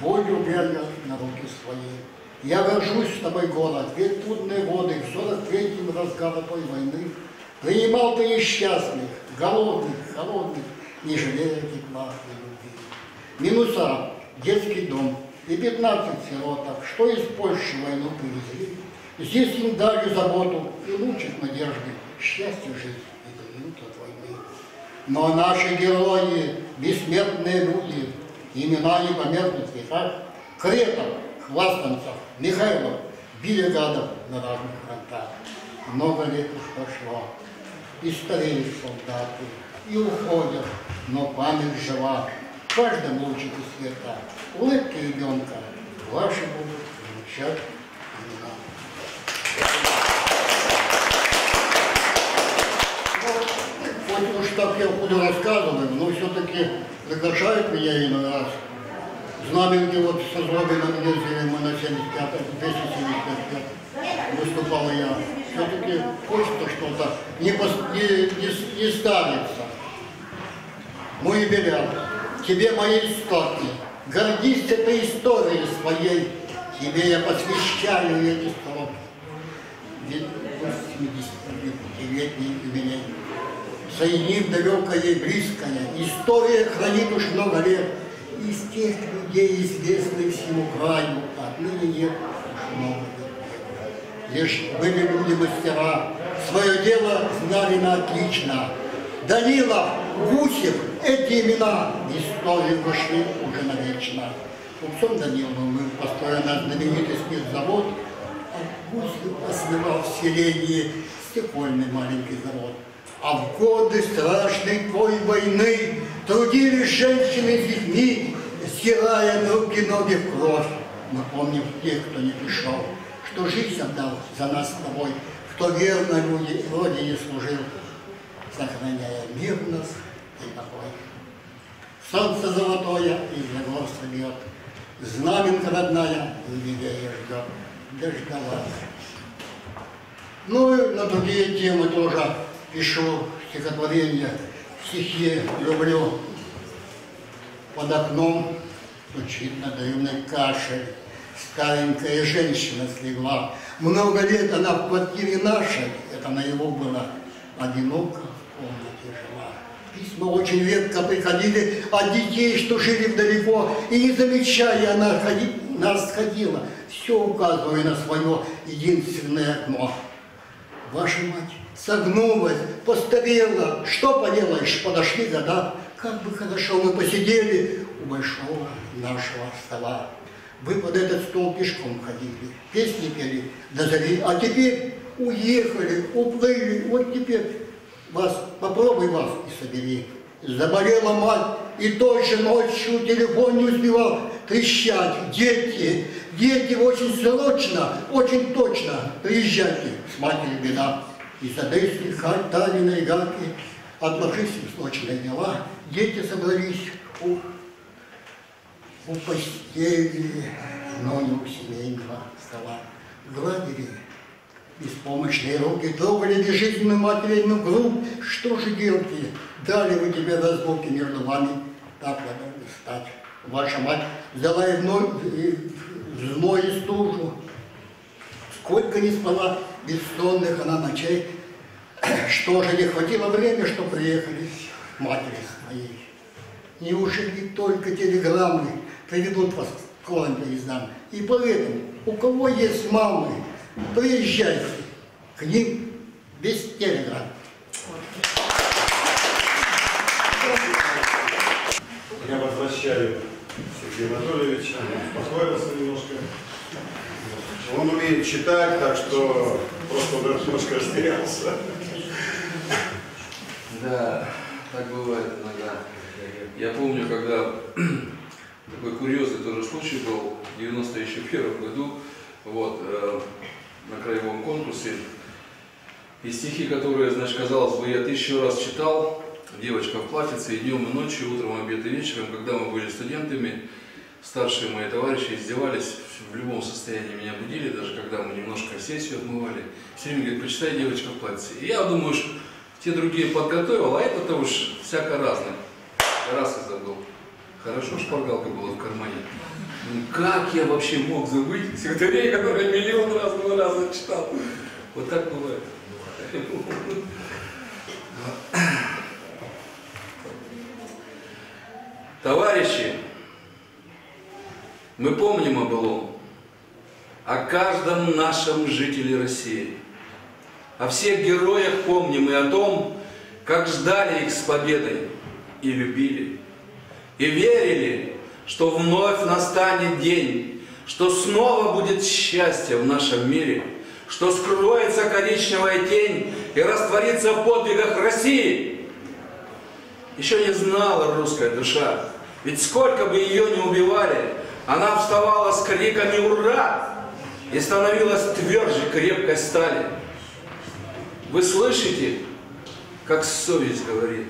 болью верно на руки свои. Я горжусь с тобой, город, ведь трудные годы, в 43-м разгара той войны, принимал ты несчастных, голодных, холодных, не жалея тепла и любви. Минуса, детский дом и 15 сироток, что из Польши войну привезли, Здесь им дали заботу и лучик надежды, счастье жизнь и дают от войны. Но наши герои, бессмертные люди, имена не померкнут в веках. Кретов, Хвастанцев, Михайлов били гадов на разных фронтах. Много лет уж прошло, и стареют солдаты, и уходят, но память жива. В каждом лучике света улыбки ребенка ваши будут звучать имена. Хоть уж так я буду рассказывать, но все-таки приглашают меня иной раз. Знаменки вот со Злобином ездили мы на 75 275 выступал я. Все-таки хочется что-то не, пос- не, не, не ставится. Мой Белян, тебе мои истоки, гордись этой историей своей, тебе я посвящаю эти строки. Ведь 80-летний юбилей. Соединив далекое и близкое, история хранит уж много лет. Из тех людей, известных всему краю, отныне нет уж много лет. Лишь были люди мастера, свое дело знали на отлично. Данилов, Гусев, эти имена в историю вошли уже навечно. Купцом Даниловым мы построен знаменитый спиртзавод, а Гусев основал в селении стекольный маленький завод. А в годы страшной той войны трудились женщины с детьми, стирая руки ноги в кровь, напомнив тех, кто не пришел, что жизнь отдал за нас с тобой, кто верно люди, Родине служил, сохраняя нас и покой. Солнце золотое из гор бьет, знаменка родная левее ждет, дождалась. Ну и на другие темы тоже пишу стихотворения, стихи люблю. Под окном стучит надрывной кашель. Старенькая женщина слегла. Много лет она в квартире нашей, это на его было одиноко. Письма очень редко приходили от детей, что жили далеко, и не замечая, она ходи, нас ходила, все указывая на свое единственное окно. Ваша мать согнулась, постарела, что поделаешь, подошли года, как бы хорошо мы посидели. У большого нашего стола. Вы под этот стол пешком ходили, песни пели, до зари, а теперь уехали, уплыли, вот теперь вас, попробуй вас и собери. Заболела мать, и же ночью телефон не успевал трещать. Дети, дети очень срочно, очень точно приезжайте. С матерью беда. И сады слегка тали на игарке. Отложись срочные дела. Дети собрались у, у постели, но не у семейного стола. Гладили беспомощные руки, трогали безжизненную материну грудь. Что же делать? Дали вы тебе разборки между вами, так надо стать. Ваша мать взяла и вновь и зной стужу. Сколько не спала бессонных она ночей. [clears throat] Что же не хватило времени, что приехали матери своей. Неужели только телеграммы приведут вас к поездам? И поэтому, у кого есть мамы, приезжайте к ним без телеграмм. Я возвращаю Сергея Анатольевича, успокоился немножко. Он умеет читать, так что просто он немножко растерялся. Да, так бывает иногда. Я помню, когда [clears throat] такой курьезный тоже случай был в 91 году, вот, э, на краевом конкурсе. И стихи, которые, значит, казалось бы, я тысячу раз читал, девочка в платьице, и днем, и ночью, утром, обед и вечером, когда мы были студентами, старшие мои товарищи издевались, в любом состоянии меня будили, даже когда мы немножко сессию отмывали. Все время говорят, почитай девочка в платьице. И я думаю, что те другие подготовил, а это-то уж всяко разное. Раз и забыл. Хорошо, шпаргалка была в кармане. Как я вообще мог забыть стихотворение, которое миллион раз, два раза читал? Вот так бывает. Товарищи, мы помним о былом, о каждом нашем жителе России. О всех героях помним и о том, как ждали их с победой и любили. И верили, что вновь настанет день, что снова будет счастье в нашем мире, что скроется коричневая тень и растворится в подвигах России. Еще не знала русская душа, ведь сколько бы ее не убивали, она вставала с криками «Ура!» и становилась тверже крепкой стали. Вы слышите, как совесть говорит?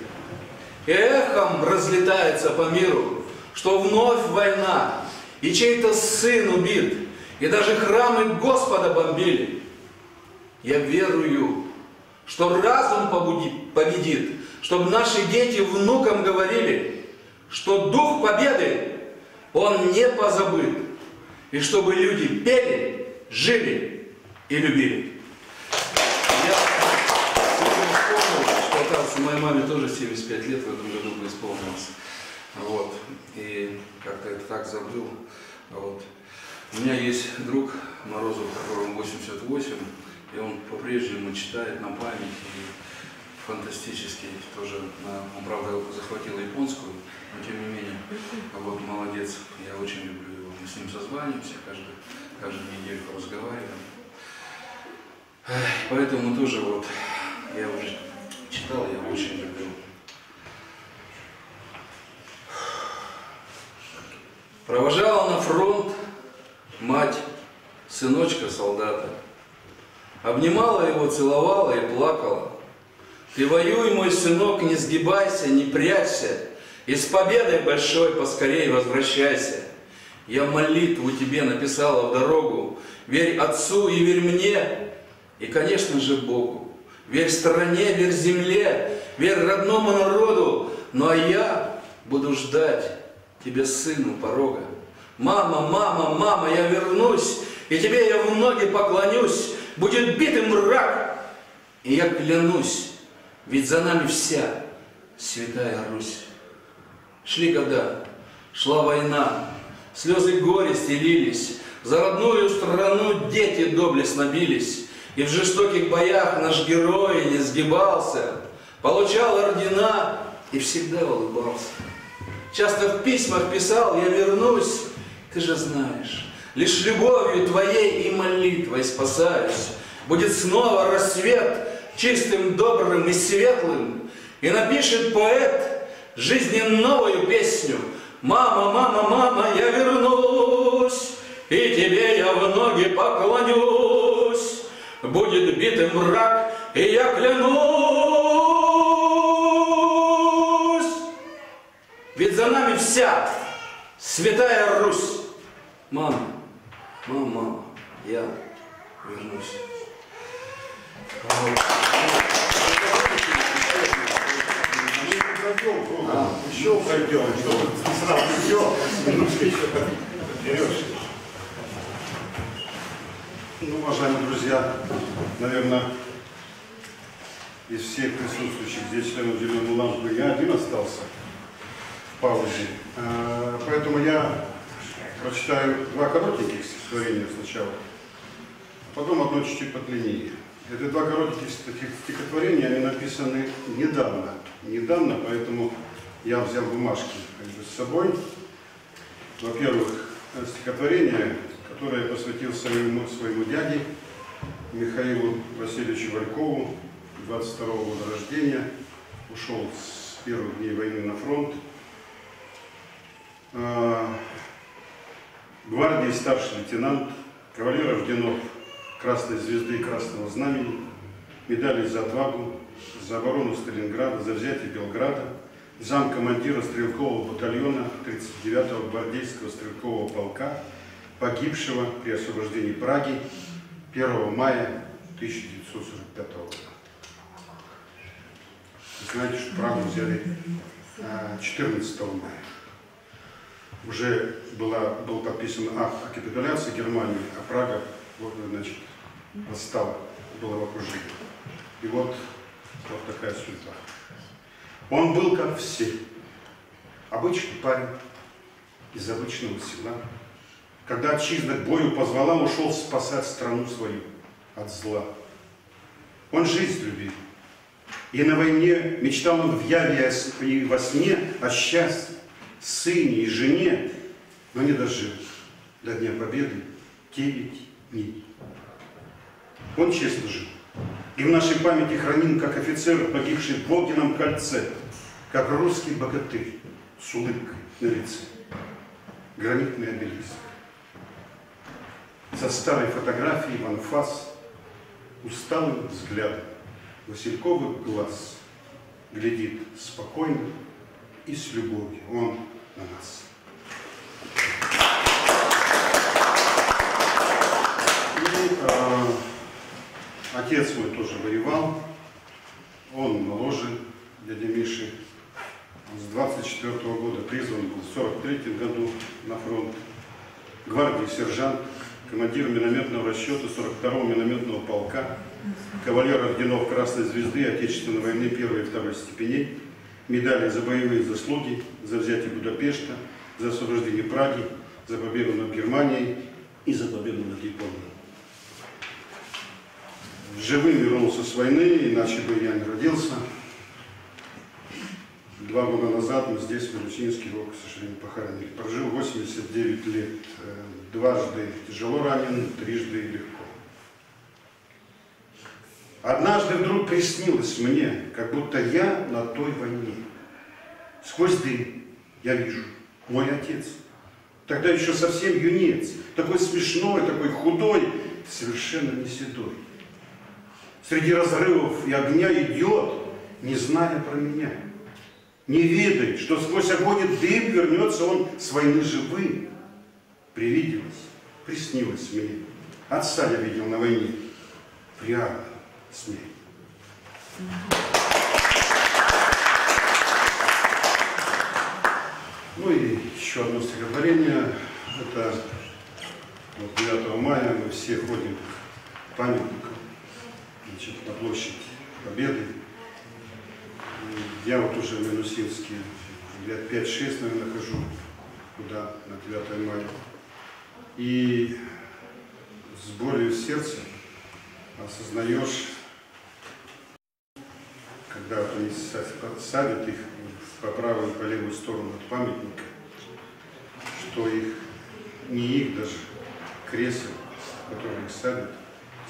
И эхом разлетается по миру, что вновь война, и чей-то сын убит, и даже храмы Господа бомбили. Я верую, что разум победит, чтобы наши дети внукам говорили, что дух победы, он не позабыт, и чтобы люди пели, жили и любили. Я вспомнил, что, оказывается, моей маме тоже 75 лет в этом году исполнилось. Вот. И как-то это так забыл. Вот. У меня есть друг Морозов, которому 88, и он по-прежнему читает на память, и фантастический тоже. Он, правда, захватил японскую, но тем не менее, вот молодец, я очень люблю его. Мы с ним созваниваемся, каждый, каждую недельку разговариваем. Поэтому тоже вот, я уже читал, я очень люблю. Провожала на фронт мать сыночка солдата. Обнимала его, целовала и плакала. Ты воюй, мой сынок, не сгибайся, не прячься, и с победой большой поскорей возвращайся. Я молитву тебе написала в дорогу, верь Отцу и верь мне, и, конечно же, Богу. Верь стране, верь земле, верь родному народу, ну а я буду ждать тебя, сыну, порога. Мама, мама, мама, я вернусь, и тебе я в ноги поклонюсь, будет битый мрак, и я клянусь, ведь за нами вся святая Русь. Шли года, шла война, слезы горести лились, за родную страну дети доблестно бились, и в жестоких боях наш герой не сгибался, получал ордена и всегда улыбался. Часто в письмах писал, я вернусь, ты же знаешь, лишь любовью твоей и молитвой спасаюсь. будет снова рассвет, чистым, добрым и светлым, и напишет поэт жизни новую песню. Мама, мама, мама, я вернусь, и тебе я в ноги поклонюсь. Будет битым враг, и я клянусь. Нами вся святая Русь. Мама, мама, мама, я вернусь. Еще пойдем, чтобы сразу все, немножко еще берешь. Ну, уважаемые друзья, наверное, из всех присутствующих здесь членов Зеленой лампы я один остался паузе. А, Поэтому я прочитаю два коротеньких стихотворения сначала, а потом одно чуть-чуть подлиннее. Это два коротких стих- стихотворения, они написаны недавно. Недавно, поэтому я взял бумажки с собой. Во-первых, э, стихотворение, которое я посвятил своему, своему дяде Михаилу Васильевичу Валькову, 22 года рождения, ушел с первых дней войны на фронт. Гвардии старший лейтенант, кавалер орденов Красной Звезды и Красного Знамени, медали за отвагу, за оборону Сталинграда, за взятие Белграда, зам командира стрелкового батальона 39-го гвардейского стрелкового полка, погибшего при освобождении Праги 1 мая 1945 года. Вы знаете, что Прагу взяли а, 14 мая. Уже была, был подписан акт о капитуляции Германии, а Прага значит, восстала, была в окружении. И вот, вот такая судьба. Он был как все. Обычный парень из обычного села. Когда отчизна к бою позвала, ушел спасать страну свою от зла. Он жизнь любил. И на войне мечтал он в яве и во сне о счастье, сыне и жене, но не дожил до Дня Победы 9 дней. Он честно жил. И в нашей памяти храним, как офицер, погибший в Волгином кольце, как русский богатырь с улыбкой на лице. Гранитный обелиск. Со старой фотографией в анфас усталым взглядом Васильковых глаз глядит спокойно и с любовью он на нас. И, э, отец мой тоже воевал, он моложе дядя Миши, он с 24 года призван был в 43 году на фронт, гвардии сержант, командир минометного расчета 42-го минометного полка, кавалер орденов Красной Звезды Отечественной войны первой и второй степеней, медали за боевые заслуги, за взятие Будапешта, за освобождение Праги, за победу над Германией и за победу над Японией. Живым вернулся с войны, иначе бы я не родился. Два года назад мы здесь, в Мирусинске, его, к сожалению, похоронили. Прожил 89 лет. Э, Дважды тяжело ранен, трижды легко. Однажды вдруг приснилось мне, как будто я на той войне. Сквозь дым я вижу мой отец. Тогда еще совсем юнец, такой смешной, такой худой, совершенно не седой. Среди разрывов и огня идет, не зная про меня. Не ведает, что сквозь огонь и дым вернется он с войны живым. Привиделось, приснилось мне. Отца я видел на войне. Реально с ней. Ну и еще одно стихотворение. Это вот 9 мая мы все ходим к памятнику значит, на площадь Победы. Я вот уже в Минусинске лет 5-6, наверное, хожу туда на 9 мая. И с болью в сердце осознаешь, когда садят их по правую и по левую сторону от памятника, что их, не их даже, кресел, которые их садят,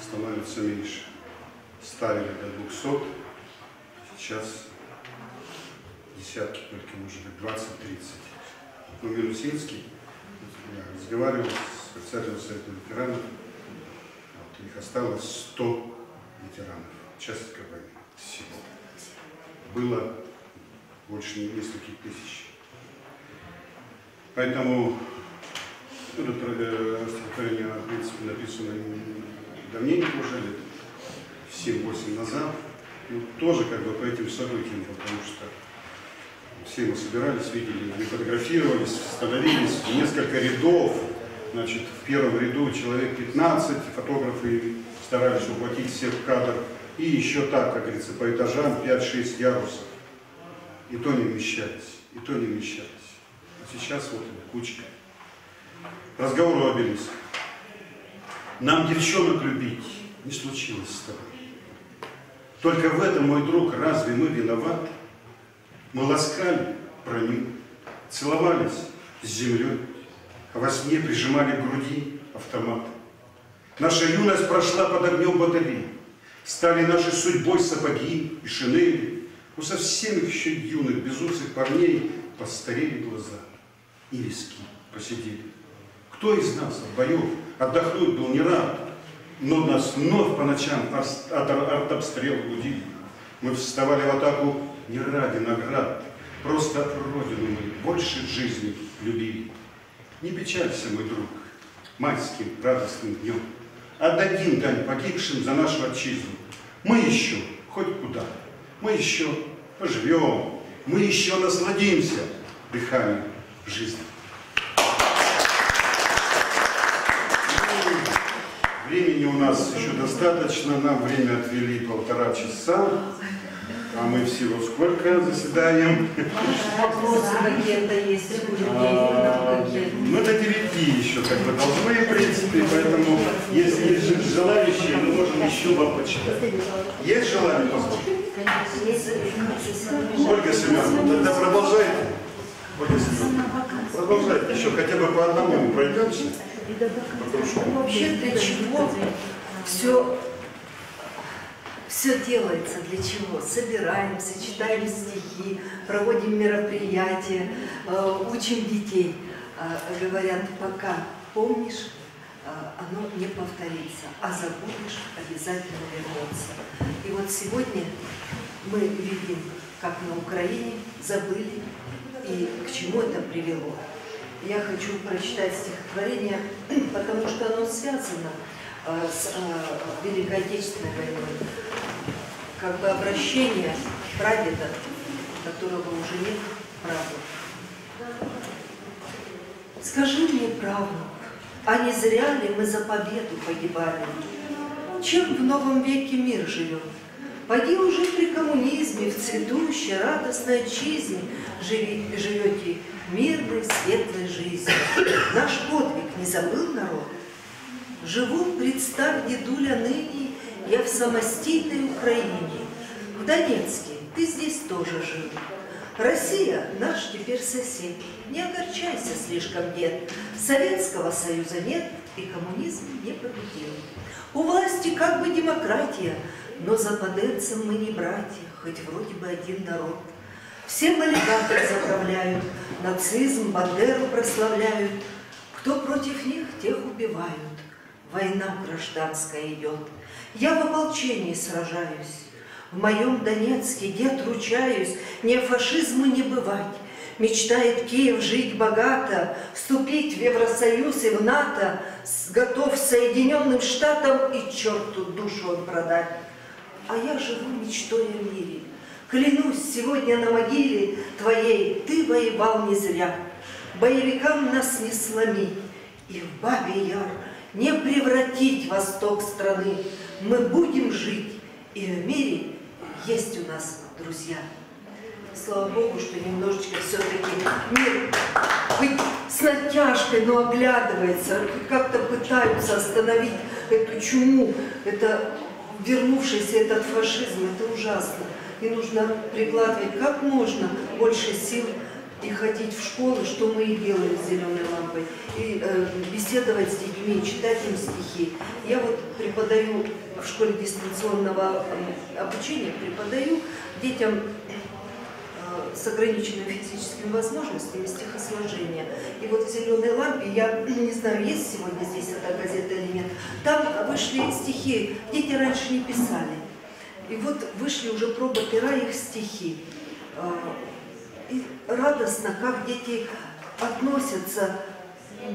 становится меньше. Ставили до 200, сейчас десятки только, может быть, 20-30. Ну, Минусинский, я разговаривал с председателем Совета ветеранов, вот, их осталось 100 ветеранов, участников войны всего. Было больше нескольких тысяч. Поэтому это стихотворение, в принципе, написано давненько уже, лет 7-8 назад. Ну, тоже как бы по этим событиям, потому что все мы собирались, видели, мы фотографировались, становились в несколько рядов. Значит, в первом ряду человек 15, фотографы старались ухватить всех в кадр. И еще так, как говорится, по этажам 5-6 ярусов. И то не вмещались, и то не вмещались. А сейчас вот кучка. Разговор у обелиска. Нам девчонок любить не случилось с тобой. Только в этом, мой друг, разве мы виноваты? Мы ласкали броню, целовались с землей, а во сне прижимали к груди автомат. Наша юность прошла под огнем батареи, стали нашей судьбой сапоги и шинели. У совсем еще юных, безусых парней постарели глаза и виски посидели. Кто из нас от боев отдохнуть был не рад, но нас вновь по ночам от артобстрела будили. Мы вставали в атаку не ради наград, просто Родину мы больше жизни любили. Не печалься, мой друг, майским радостным днем. Отдадим дань погибшим за нашу отчизну. Мы еще хоть куда, мы еще поживем, мы еще насладимся дыханием жизни. Времени у нас еще достаточно, нам время отвели полтора часа. А мы всего сколько заседаем? Вопросы какие-то есть, а, Ну, до девяти еще как бы должны, в принципе, поэтому, если есть желающие, мы можем еще вам почитать. Есть желание послушать? Ольга Семеновна, тогда продолжайте. Ольга Семеновна, продолжайте. Еще хотя бы по одному пройдемся. Вообще для чего все все делается для чего? Собираемся, читаем стихи, проводим мероприятия, э, учим детей. Э, говорят, пока помнишь, э, оно не повторится, а забудешь, обязательно вернется. И вот сегодня мы видим, как на Украине забыли и к чему это привело. Я хочу прочитать стихотворение, [clears throat] потому что оно связано с Великой Отечественной войной как бы обращение прадеда, которого уже нет, правда. Скажи мне правду, а не зря ли мы за победу погибали? Чем в новом веке мир живет? Поди уже при коммунизме, в цветущей, радостной отчизне живете мирной, светлой жизнью. Наш подвиг не забыл народ? Живу, представь, дедуля, ныне я в самостийной Украине, в Донецке, ты здесь тоже жил. Россия наш теперь сосед, не огорчайся слишком, нет. Советского Союза нет, и коммунизм не победил. У власти как бы демократия, но западенцам мы не братья, хоть вроде бы один народ. Все олигархи заправляют, нацизм, Бандеру прославляют. Кто против них, тех убивают. Война гражданская идет. Я в ополчении сражаюсь. В моем Донецке, дед, ручаюсь, не фашизму не бывать. Мечтает Киев жить богато, вступить в Евросоюз и в НАТО, готов Соединенным Штатам и черту душу он продать. А я живу мечтой о мире. Клянусь, сегодня на могиле твоей ты воевал не зря. Боевикам нас не сломить, и в Бабе Яр не превратить восток страны мы будем жить, и в мире есть у нас друзья. Слава Богу, что немножечко все-таки мир с натяжкой, но оглядывается, как-то пытаются остановить эту чуму, это вернувшийся этот фашизм, это ужасно. И нужно прикладывать как можно больше сил и ходить в школы, что мы и делаем с зеленой лампой, и э, беседовать с детьми, читать им стихи. Я вот преподаю в школе дистанционного э, обучения, преподаю детям э, с ограниченными физическими возможностями стихосложения. И вот в «Зеленой лампе», я не знаю, есть сегодня здесь эта газета или нет, там вышли стихи, дети раньше не писали. И вот вышли уже проба пера их стихи. И радостно, как дети относятся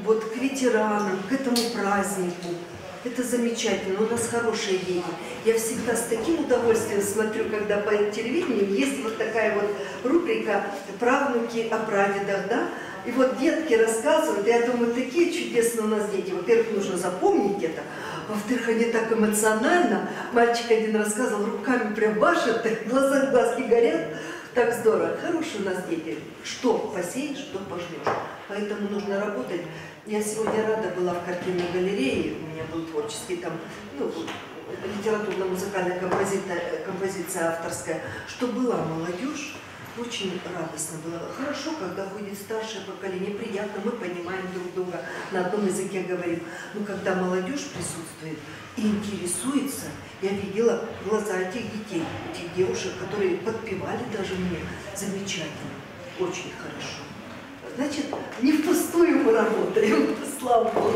вот к ветеранам, к этому празднику. Это замечательно, у нас хорошие дети. Я всегда с таким удовольствием смотрю, когда по телевидению есть вот такая вот рубрика «Правнуки о прадедах», да? И вот детки рассказывают, я думаю, такие чудесные у нас дети. Во-первых, нужно запомнить это, во-вторых, они так эмоционально. Мальчик один рассказывал, руками прям [laughs] в глазах глазки горят. Так здорово. Хорошие у нас дети. Что посеешь, что пожнешь. Поэтому нужно работать. Я сегодня рада была в картинной галерее. У меня был творческий там, ну, литературно-музыкальная композиция, авторская, что была молодежь, очень радостно было. Хорошо, когда ходит старшее поколение, приятно, мы понимаем друг друга, на одном языке говорим. Но когда молодежь присутствует и интересуется, я видела глаза этих детей, этих девушек, которые подпевали даже мне, замечательно, очень хорошо. Значит, не впустую мы работаем, [laughs] слава Богу.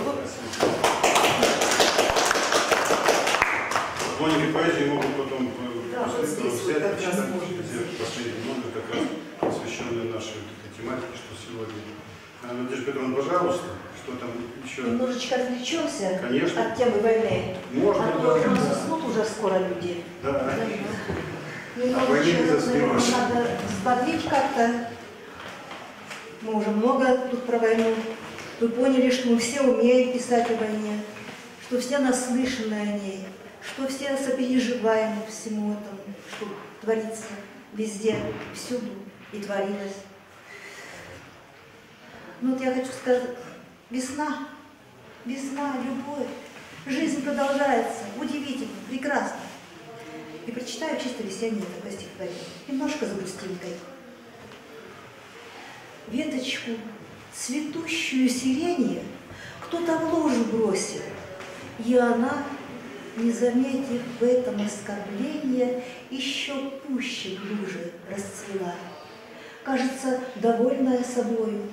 Хроники поэзии могут потом Да, вот после этого взять, почитать, последний номер, как раз посвященный нашей тематике, что сегодня. А, Надежда Петровна, пожалуйста, что там еще? Немножечко отвлечемся Конечно. от темы войны. Можно, а то да. уснут уже скоро люди. Да. Немножечко, А войны не заспеваешь. надо взбодрить как-то. Мы уже много тут про войну. Вы поняли, что мы все умеем писать о войне, что все наслышаны о ней, что все сопереживаем всему этому, что творится везде, всюду и творилось. Ну вот я хочу сказать, весна, весна, любовь, жизнь продолжается, удивительно, прекрасно. И прочитаю чисто весеннее такое стихотворение, немножко с грустинкой. Веточку, цветущую сирени, кто-то в лужу бросил, и она, не заметив в этом оскорбления, еще пуще в луже расцвела. Кажется, довольная собою,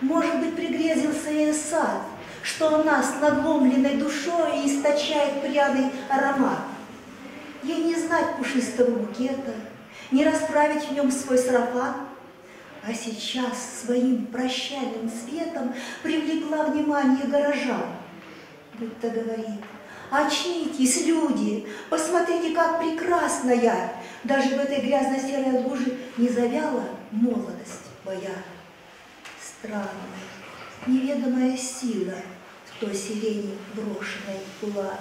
может быть, пригрезился ей сад, что она с надломленной душой источает пряный аромат. Ей не знать пушистого букета, не расправить в нем свой сарафан, а сейчас своим прощальным светом привлекла внимание горожан. Будто говорит, очнитесь, люди, посмотрите, как прекрасна я. Даже в этой грязной серой луже не завяла молодость моя. Странная, неведомая сила в той сирени брошенной была.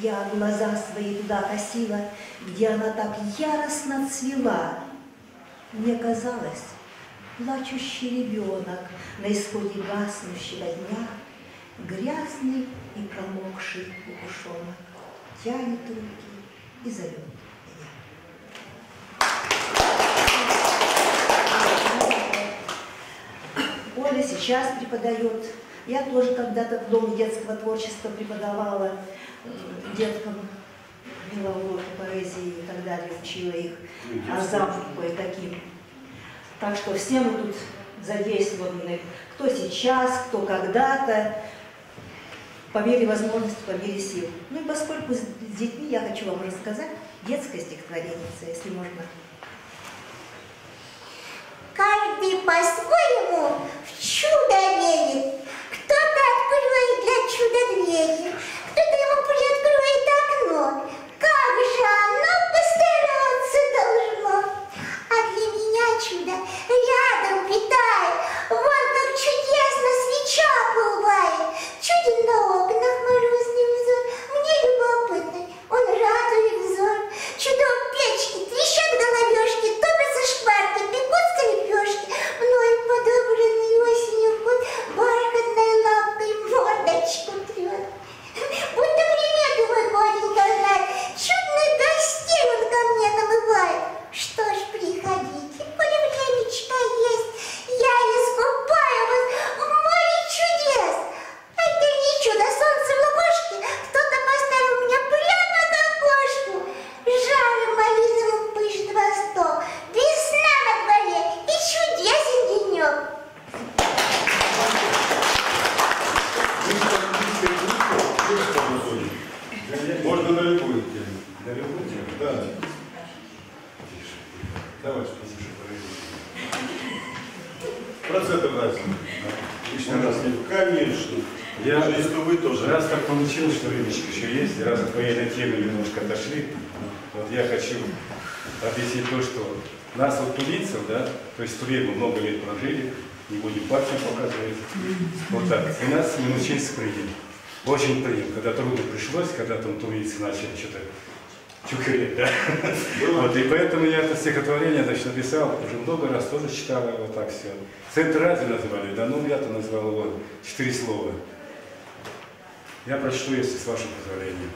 Я глаза свои туда косила, где она так яростно цвела. Мне казалось, плачущий ребенок на исходе гаснущего дня, грязный и промокший кукушонок, тянет руки и зовет Оля сейчас преподает. Я тоже когда-то в Доме детского творчества преподавала э, деткам вела уроки поэзии и так далее, учила их азам кое-каким. Так что все мы тут задействованы, кто сейчас, кто когда-то, по мере возможности, по мере сил. Ну и поскольку с с детьми я хочу вам рассказать детское стихотворение, если можно. Каждый по-своему в чудо верит. Кто-то откроет для чуда двери, кто-то ему приоткроет окно. Как же оно постараться должно? А для меня чудо рядом питает. Вот как чудесно свеча бывает. Чуден на окнах морозный взор. Мне любопытно, он радует взор. Чудо в печке, трещат головешки, топятся шкварки, пекутся like вот я хочу объяснить то, что нас вот тулийцев, да, то есть в Туле мы много лет прожили, не будем партию показывать, вот так, и нас минусинцы приняли. Очень приняли, когда трудно пришлось, когда там тулийцы начали что-то чухарить, да. Вот, и поэтому я это стихотворение, значит, написал, уже много раз тоже читал его так все. Центр Азии назвали, да, ну я-то назвал его четыре слова. Я прочту, если с вашим позволением.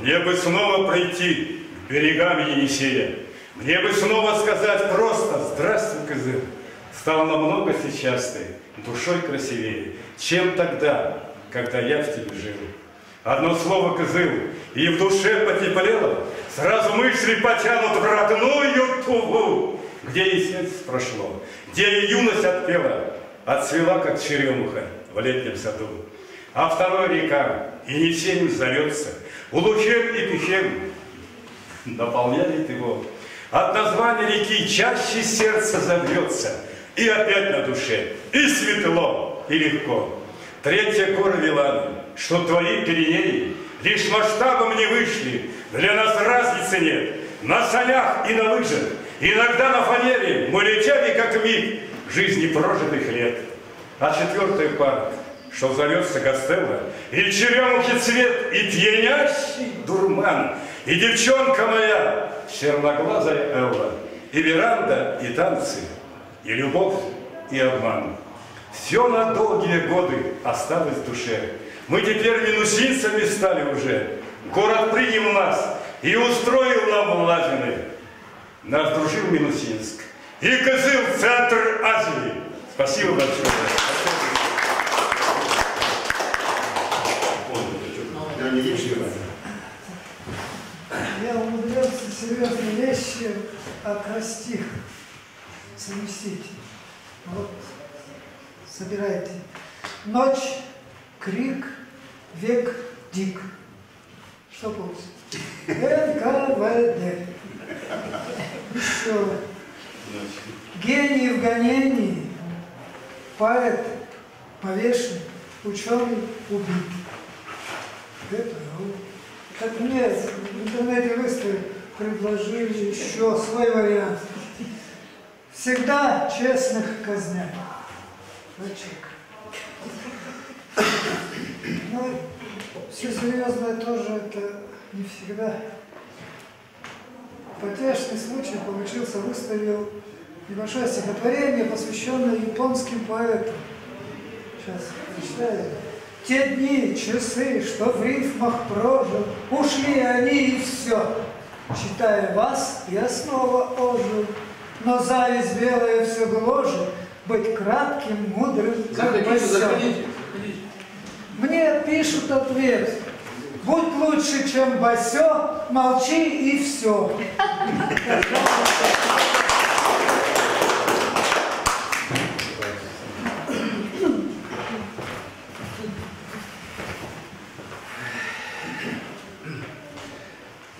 Мне бы снова пройти к берегам Енисея. Мне бы снова сказать просто «Здравствуй, Кызыл». Стал намного сейчас ты, душой красивее, чем тогда, когда я в тебе жил. Одно слово «Кызыл» и в душе потеплело, Сразу мысли потянут в родную Туву, Где и сердце прошло, где и юность отпела, Отцвела, как черемуха в летнем саду. А вторая река Енисеем зовется, Улучем и Пихем наполняет его. От названия реки чаще сердце забьется, И опять на душе, и светло, и легко. Третья гора Вилана, что твои Пиренеи Лишь масштабом не вышли, для нас разницы нет. На санях и на лыжах, иногда на фанере Мы летели, как миг жизни прожитых лет. А четвертая пара, что зовется Гастелла, И черемухи цвет, и пьянящий дурман, И девчонка моя, черноглазая Элла, И веранда, и танцы, и любовь, и обман. Все на долгие годы осталось в душе. Мы теперь минусинцами стали уже. Город принял нас и устроил нам Лазины. Нас дружил Минусинск. И Кызыл – центр Азии. Спасибо большое. Я умудрился серьезные вещи акростих совместить. Вот, собирайте. Ночь, крик, век, дик. Что получится? НКВД. Еще. Гений в гонении, поэт повешен, ученый убит. Это, ну, как мне в интернете выставили, предложили еще свой вариант. Всегда честных казнят. Зачек. Ну, все серьезное тоже это не всегда. Потешный случай получился, выставил небольшое стихотворение, посвященное японским поэтам. Сейчас прочитаю. Те дни, часы, что в рифмах прожил, Ушли они и все. Читая вас, я снова ожил, Но зависть белая все гложет, Быть кратким, мудрым, как Заходите, Васё. заходите. Мне пишут ответ. Будь лучше, чем Басё, молчи и все. [laughs]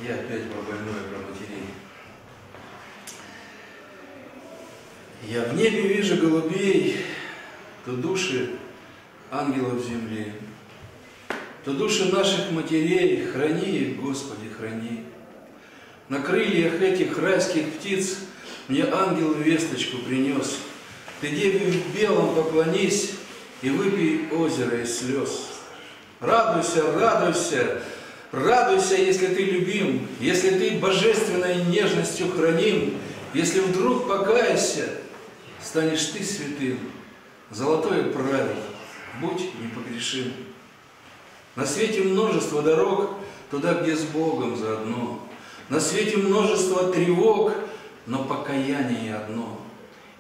Я опять про больное, про матерей. Я в небе вижу голубей, то души ангелов земли, то души наших матерей, храни их, Господи, храни. На крыльях этих райских птиц мне ангел весточку принес. Ты деве в белом поклонись и выпей озеро из слез. Радуйся, радуйся, радуйся, если ты любим, если ты божественной нежностью храним, если вдруг покаешься, станешь ты святым. Золотое правило, будь непогрешим. На свете множество дорог туда, где с Богом заодно. На свете множество тревог, но покаяние одно.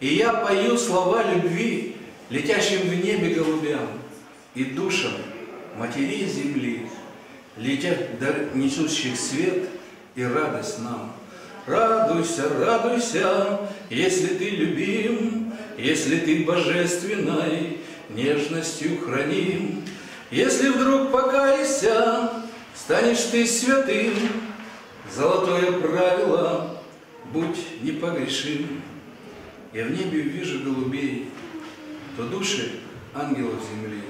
И я пою слова любви летящим в небе голубям и душам матерей земли, летя, несущих свет и радость нам. Радуйся, радуйся, если ты любим, если ты божественной нежностью храним. Если вдруг покайся, станешь ты святым, золотое правило, будь непогрешим. Я в небе вижу голубей, то души ангелов земли,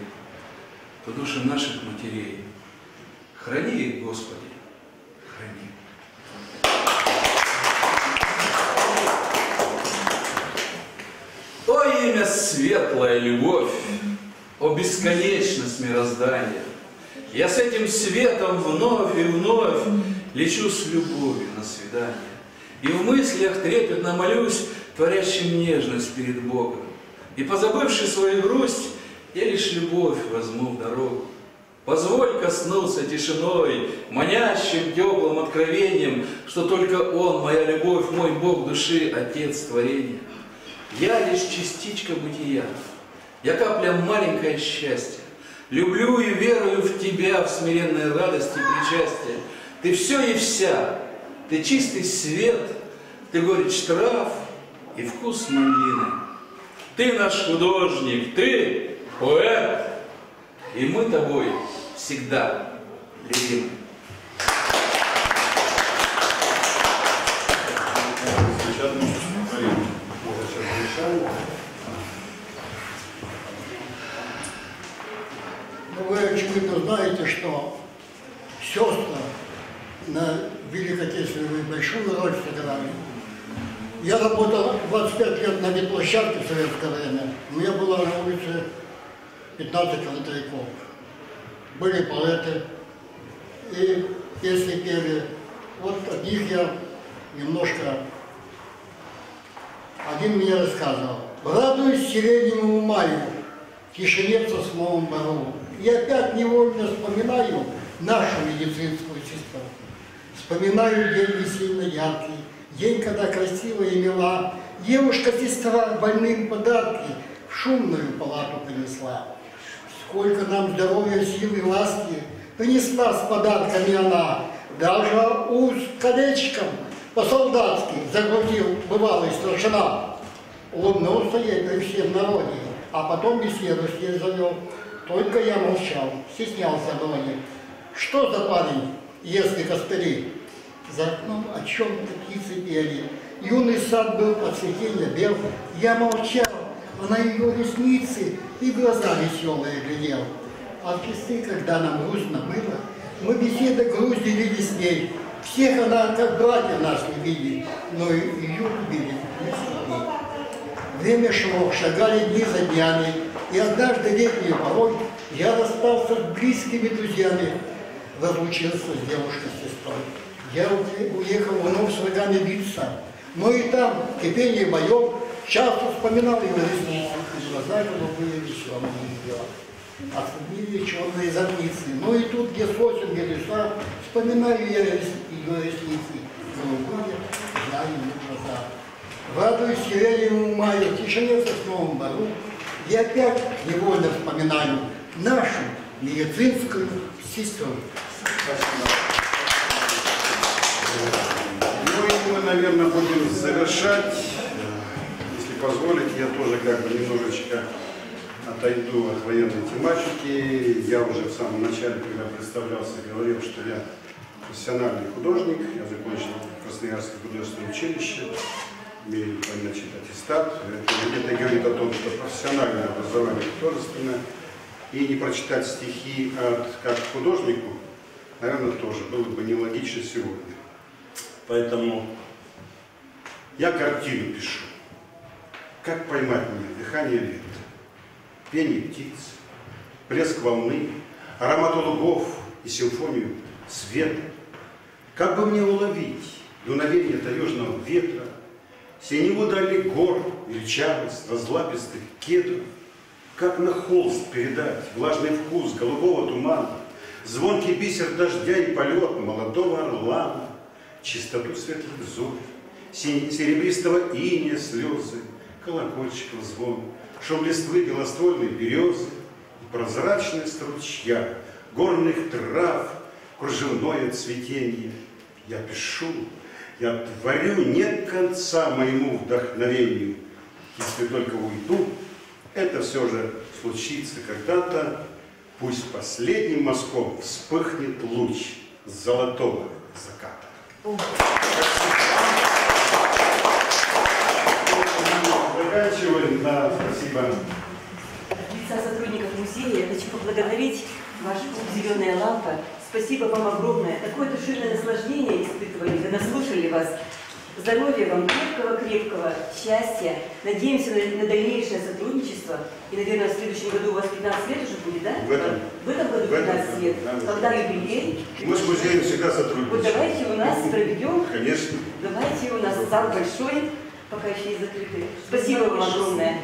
то души наших матерей. Храни их, Господи, храни. О имя светлая любовь, о бесконечность мироздания. Я с этим светом вновь и вновь лечу с любовью на свидание. И в мыслях трепетно молюсь, творящим нежность перед Богом. И позабывший свою грусть, я лишь любовь возьму в дорогу. Позволь коснуться тишиной, манящим теплым откровением, что только Он, моя любовь, мой Бог души, Отец творения. Я лишь частичка бытия, я капля маленькое счастье. Люблю и верую в Тебя, в смиренной радости и причастие. Ты все и вся, ты чистый свет, ты горечь трав и вкус малины. Ты наш художник, ты поэт, и мы тобой всегда любимы. Очевидно, знаете, что сестры на Великой Отечественной большую роль сыграли. Я работал 25 лет на ветплощадке в советское время. У меня было на улице 15 фронтовиков. Были поэты, и песни пели. Вот от них я немножко... Один мне рассказывал. «Радуюсь сиреневому маю, тишине в сосновом бору. И опять невольно вспоминаю нашу медицинскую сестру. Вспоминаю день весенний яркий, день, когда красивая и мила девушка-сестра больным подарки в шумную палату принесла. Сколько нам здоровья, силы ласки принесла с подарками она, даже уз колечком по-солдатски загрузил бывалый старшина. Улыбнулся ей при всем народе, а потом беседу с ней завел. Только я молчал, стеснялся говорить. Что за парень, если костыли? За окном о чем-то птицы пели. Юный сад был от цветения бел. Я молчал, а на ее ресницы и глаза веселые глядел. А в часы, когда нам грустно было, мы беседы грусть делили с ней. Всех она, как братья нас любили, но ее любили. Время шло, шагали дни за днями, и однажды летнюю порой я расстался с близкими друзьями, разлучился с девушкой-сестрой. Я уехал вновь с врагами биться, но и там, в кипении боев, часто вспоминал его и глаза голубые веселые дела. Отступили черные зорницы, но и тут, где сосен, где леса, вспоминаю я ее ресницы, голубые, жареные глаза. Радуюсь сиреневому маю, тишине в сосновом бору, и опять невольно вспоминаю нашу медицинскую сестру. Ну и мы, наверное, будем завершать. Если позволите, я тоже как бы немножечко отойду от военной тематики. Я уже в самом начале, когда представлялся, говорил, что я профессиональный художник. Я закончил Красноярское художественное училище, имею значит, аттестат. Это, говорит о том, что профессиональное образование художественное. И не прочитать стихи от, как художнику, наверное, тоже было бы нелогично сегодня. Поэтому я картину пишу. Как поймать мне дыхание лета, пение птиц, плеск волны, аромат лугов и симфонию света. Как бы мне уловить дуновение таежного ветра, синеву дали гор, величавость разлапистых кедров, как на холст передать влажный вкус голубого тумана, звонкий бисер дождя и полет молодого орлана, чистоту светлых зорь, серебристого иния слезы, колокольчиков звон, шум листвы белоствольной березы, прозрачная стручья, горных трав, кружевное цветение. Я пишу, я творю нет конца моему вдохновению. Если только уйду, это все же случится когда-то. Пусть последним мазком вспыхнет луч золотого заката. Заканчиваем. Да, спасибо. От лица сотрудников музея я хочу поблагодарить вашу клуб «Зеленая лампа» Спасибо вам огромное. Такое душевное наслаждение испытывали, вы наслушали вас. Здоровья вам, крепкого-крепкого, счастья. Надеемся на, на дальнейшее сотрудничество. И, наверное, в следующем году у вас 15 лет уже будет, да? В этом. В этом году В этом 15 лет. да. Когда юбилей? Мы с музеем всегда сотрудничаем. Вот давайте у нас проведем Конечно. Давайте у нас зал большой, пока еще не закрытый. Спасибо вам огромное.